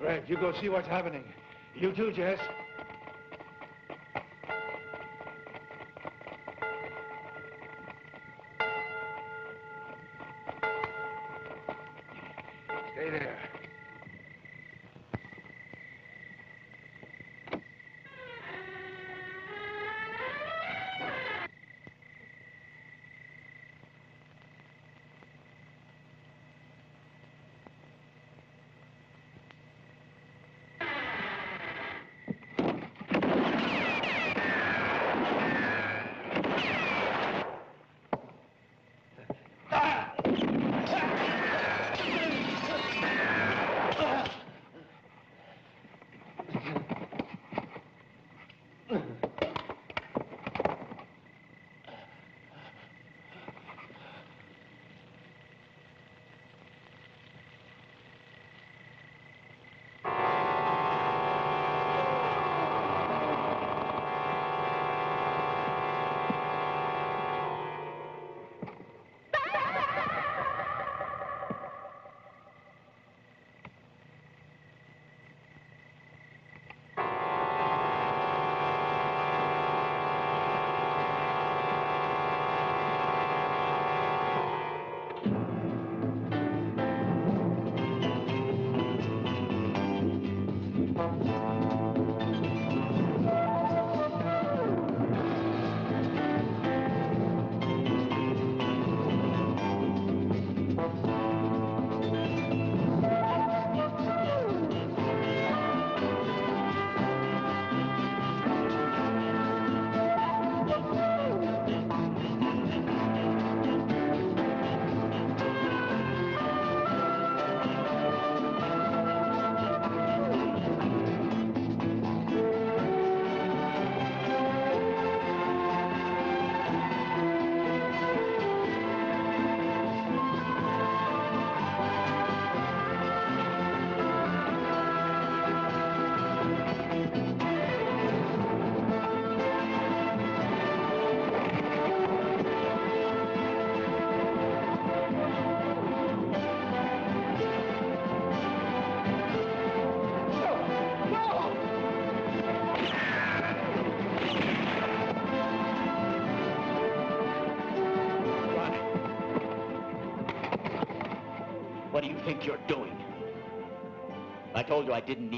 Red, you go see what's happening. You too, Jess. Think you're doing? I told you I didn't need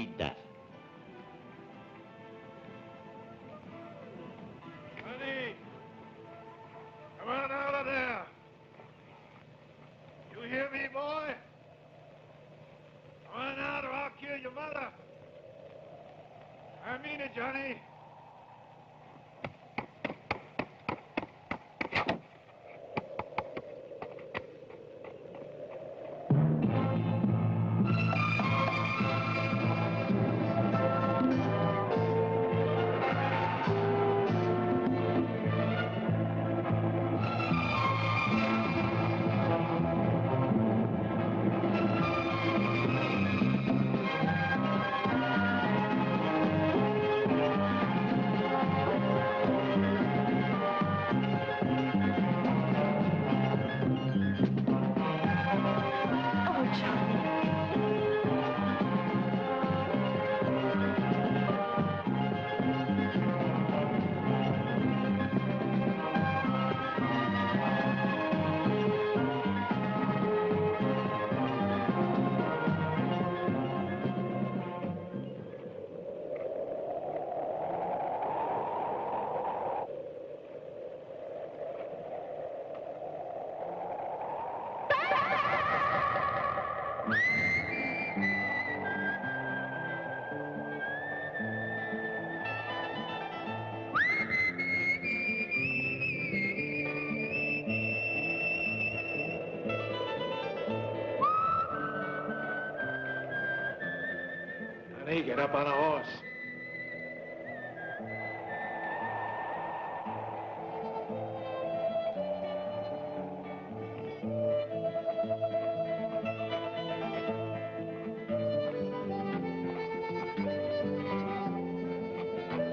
get up on a horse.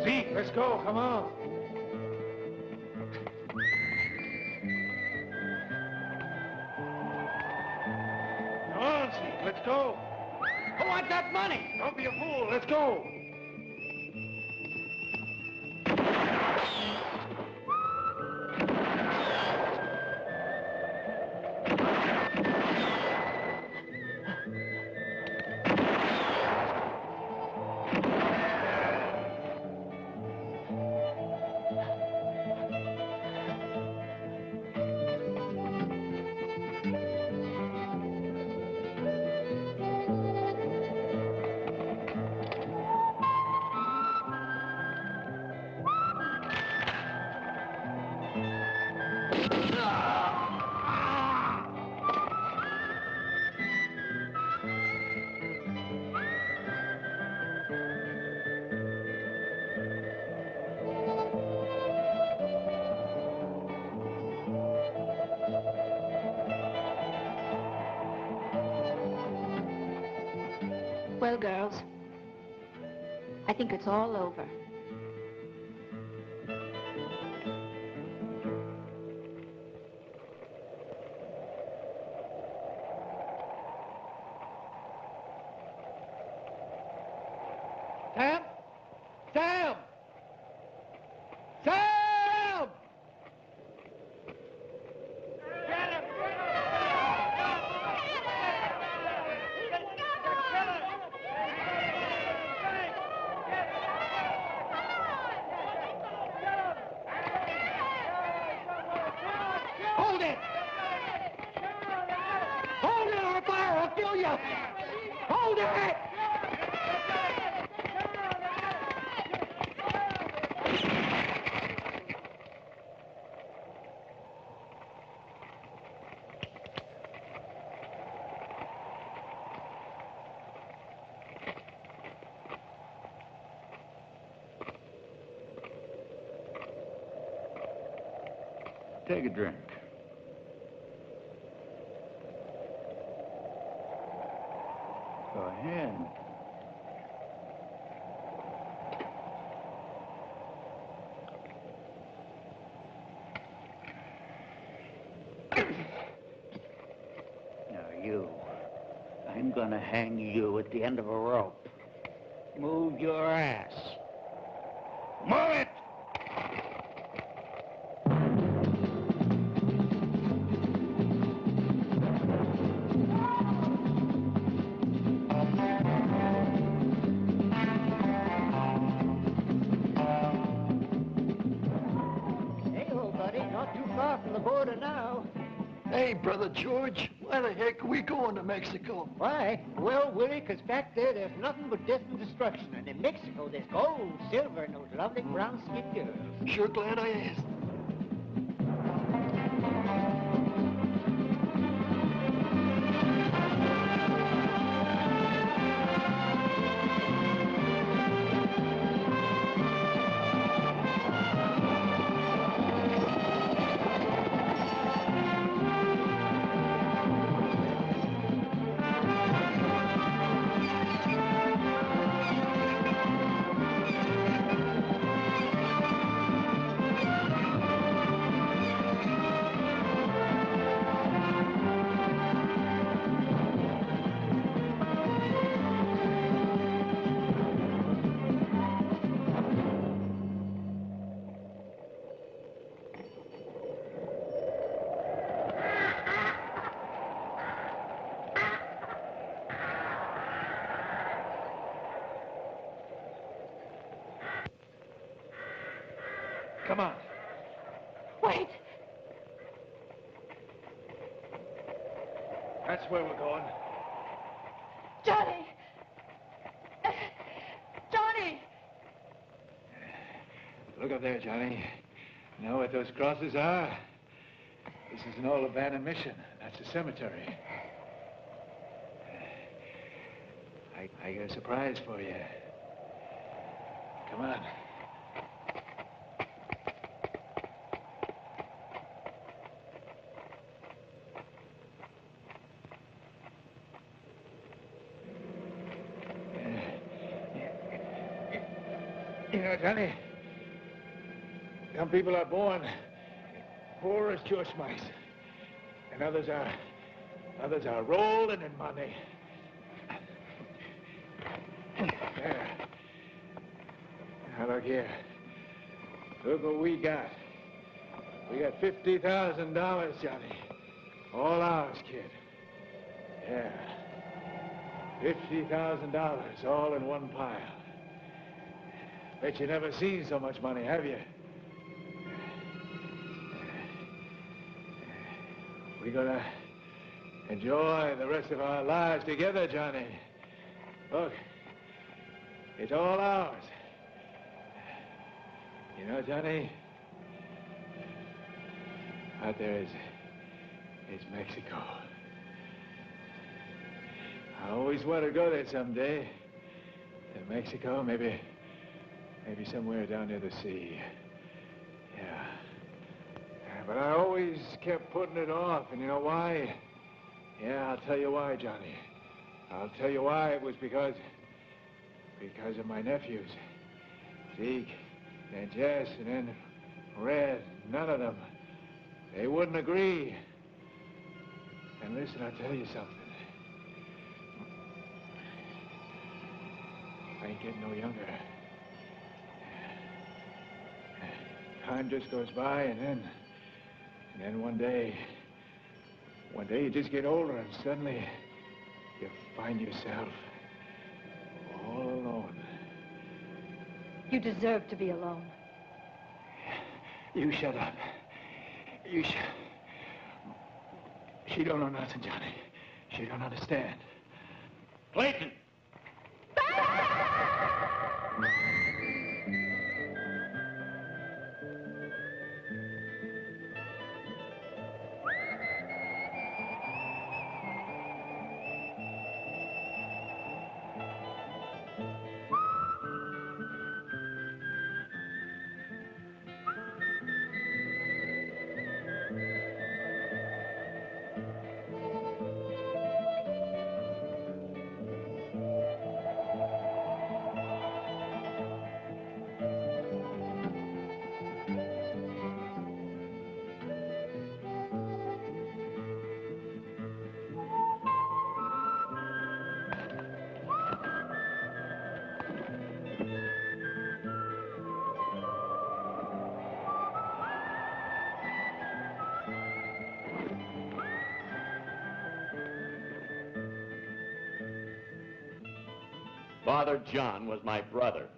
Zeke, let's go. Come on. Girls, I think it's all over. Sam? Sam! Sam! Hold it! Hold it or fire! I'll kill you! Hold it! Take a drink. Go ahead. Now you, I'm gonna hang you at the end of a rope. Move your ass. Brother George, why the heck are we going to Mexico? Why? Well, Willie, 'cause back there there's nothing but death and destruction. And in Mexico there's gold, silver, and those lovely brown-skinned girls. Sure glad I asked. That's where we're going. Johnny! Johnny! Look up there, Johnny. You know what those crosses are? This is an old abandoned mission. That's a cemetery. I, I got a surprise for you. Come on. You know, Johnny, some people are born poor as church mice, and others are others are rolling in money. There. Now look here. Look what we got. We got fifty thousand dollars, Johnny. All ours, kid. Yeah. Fifty thousand dollars, all in one pile. Bet you never seen so much money, have you? We're gonna enjoy the rest of our lives together, Johnny. Look, it's all ours. You know, Johnny, out there is, is Mexico. I always want to go there someday. To Mexico, maybe Maybe somewhere down near the sea. But I always kept putting it off, and you know why? Yeah, I'll tell you why, Johnny. I'll tell you why. It was because... because of my nephews. Zeke, and Jess, and then Red. None of them. They wouldn't agree. And listen, I'll tell you something. I ain't getting no younger. time just goes by, and then, and then one day, one day you just get older, and suddenly you find yourself all alone. You deserve to be alone. You shut up. You sh... She don't know nothing, Johnny. She don't understand. Clayton! Father John was my brother.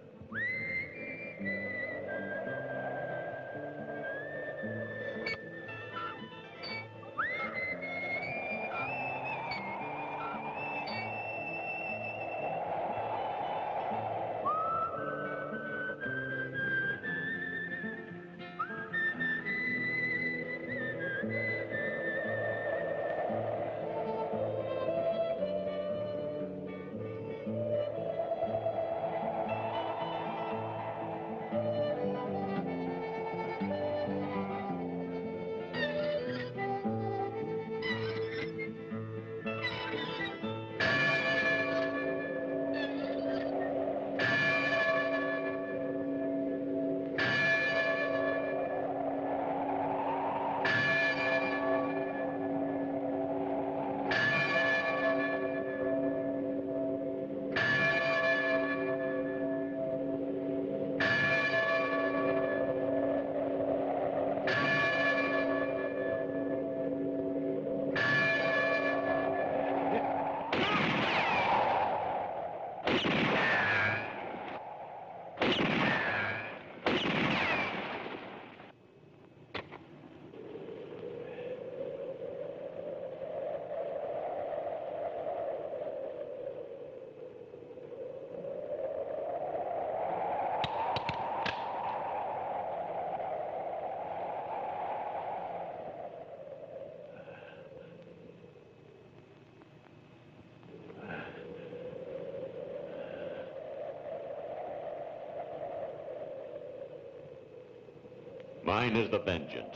Mine is the vengeance,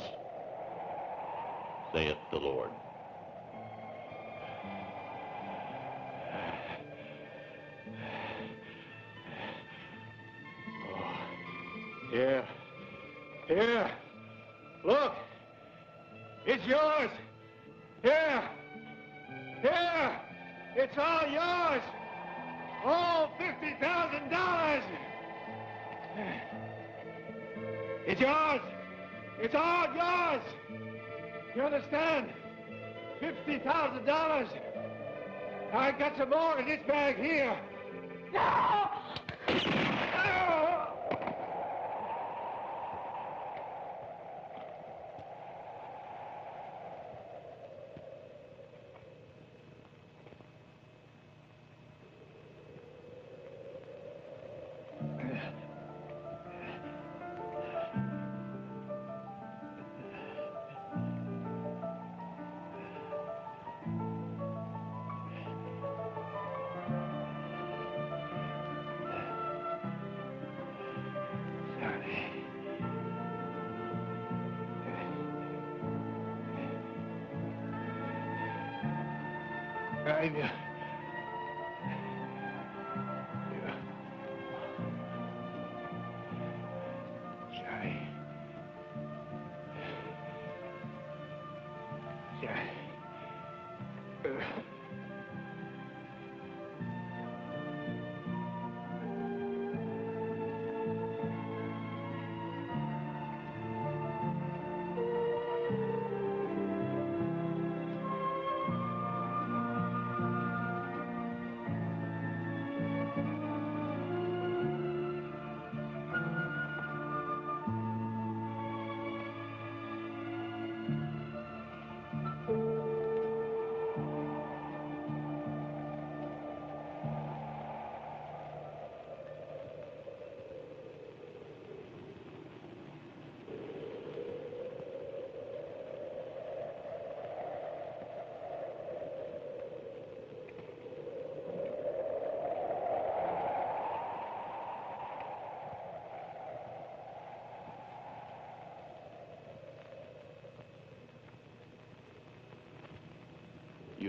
saith the Lord. Oh, here. Here. Look. It's yours. Here. Here. It's all yours. All $50,000. It's yours. All yours. You understand? $50,000. I got some more in this bag here. No!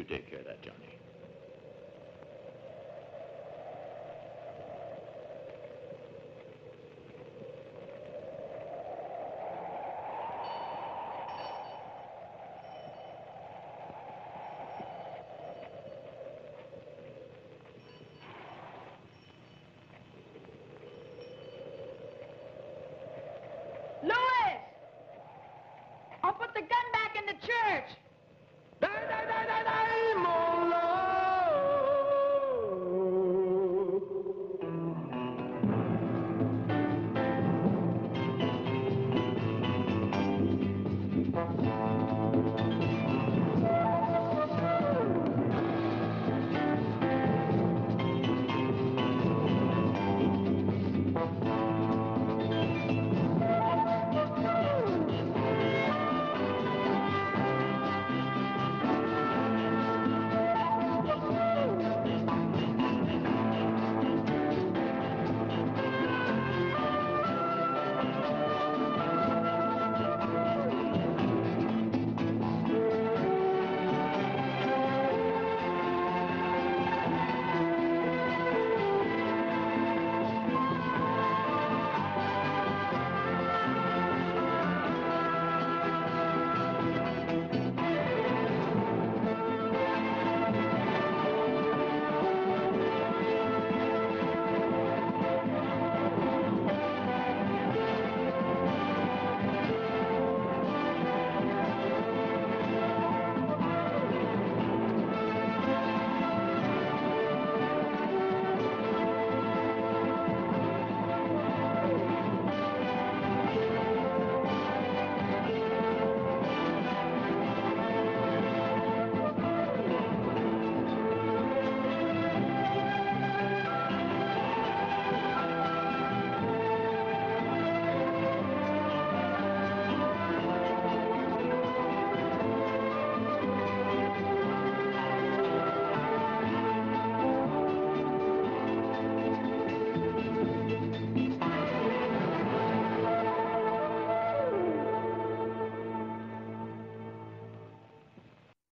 Take care of that, Johnny.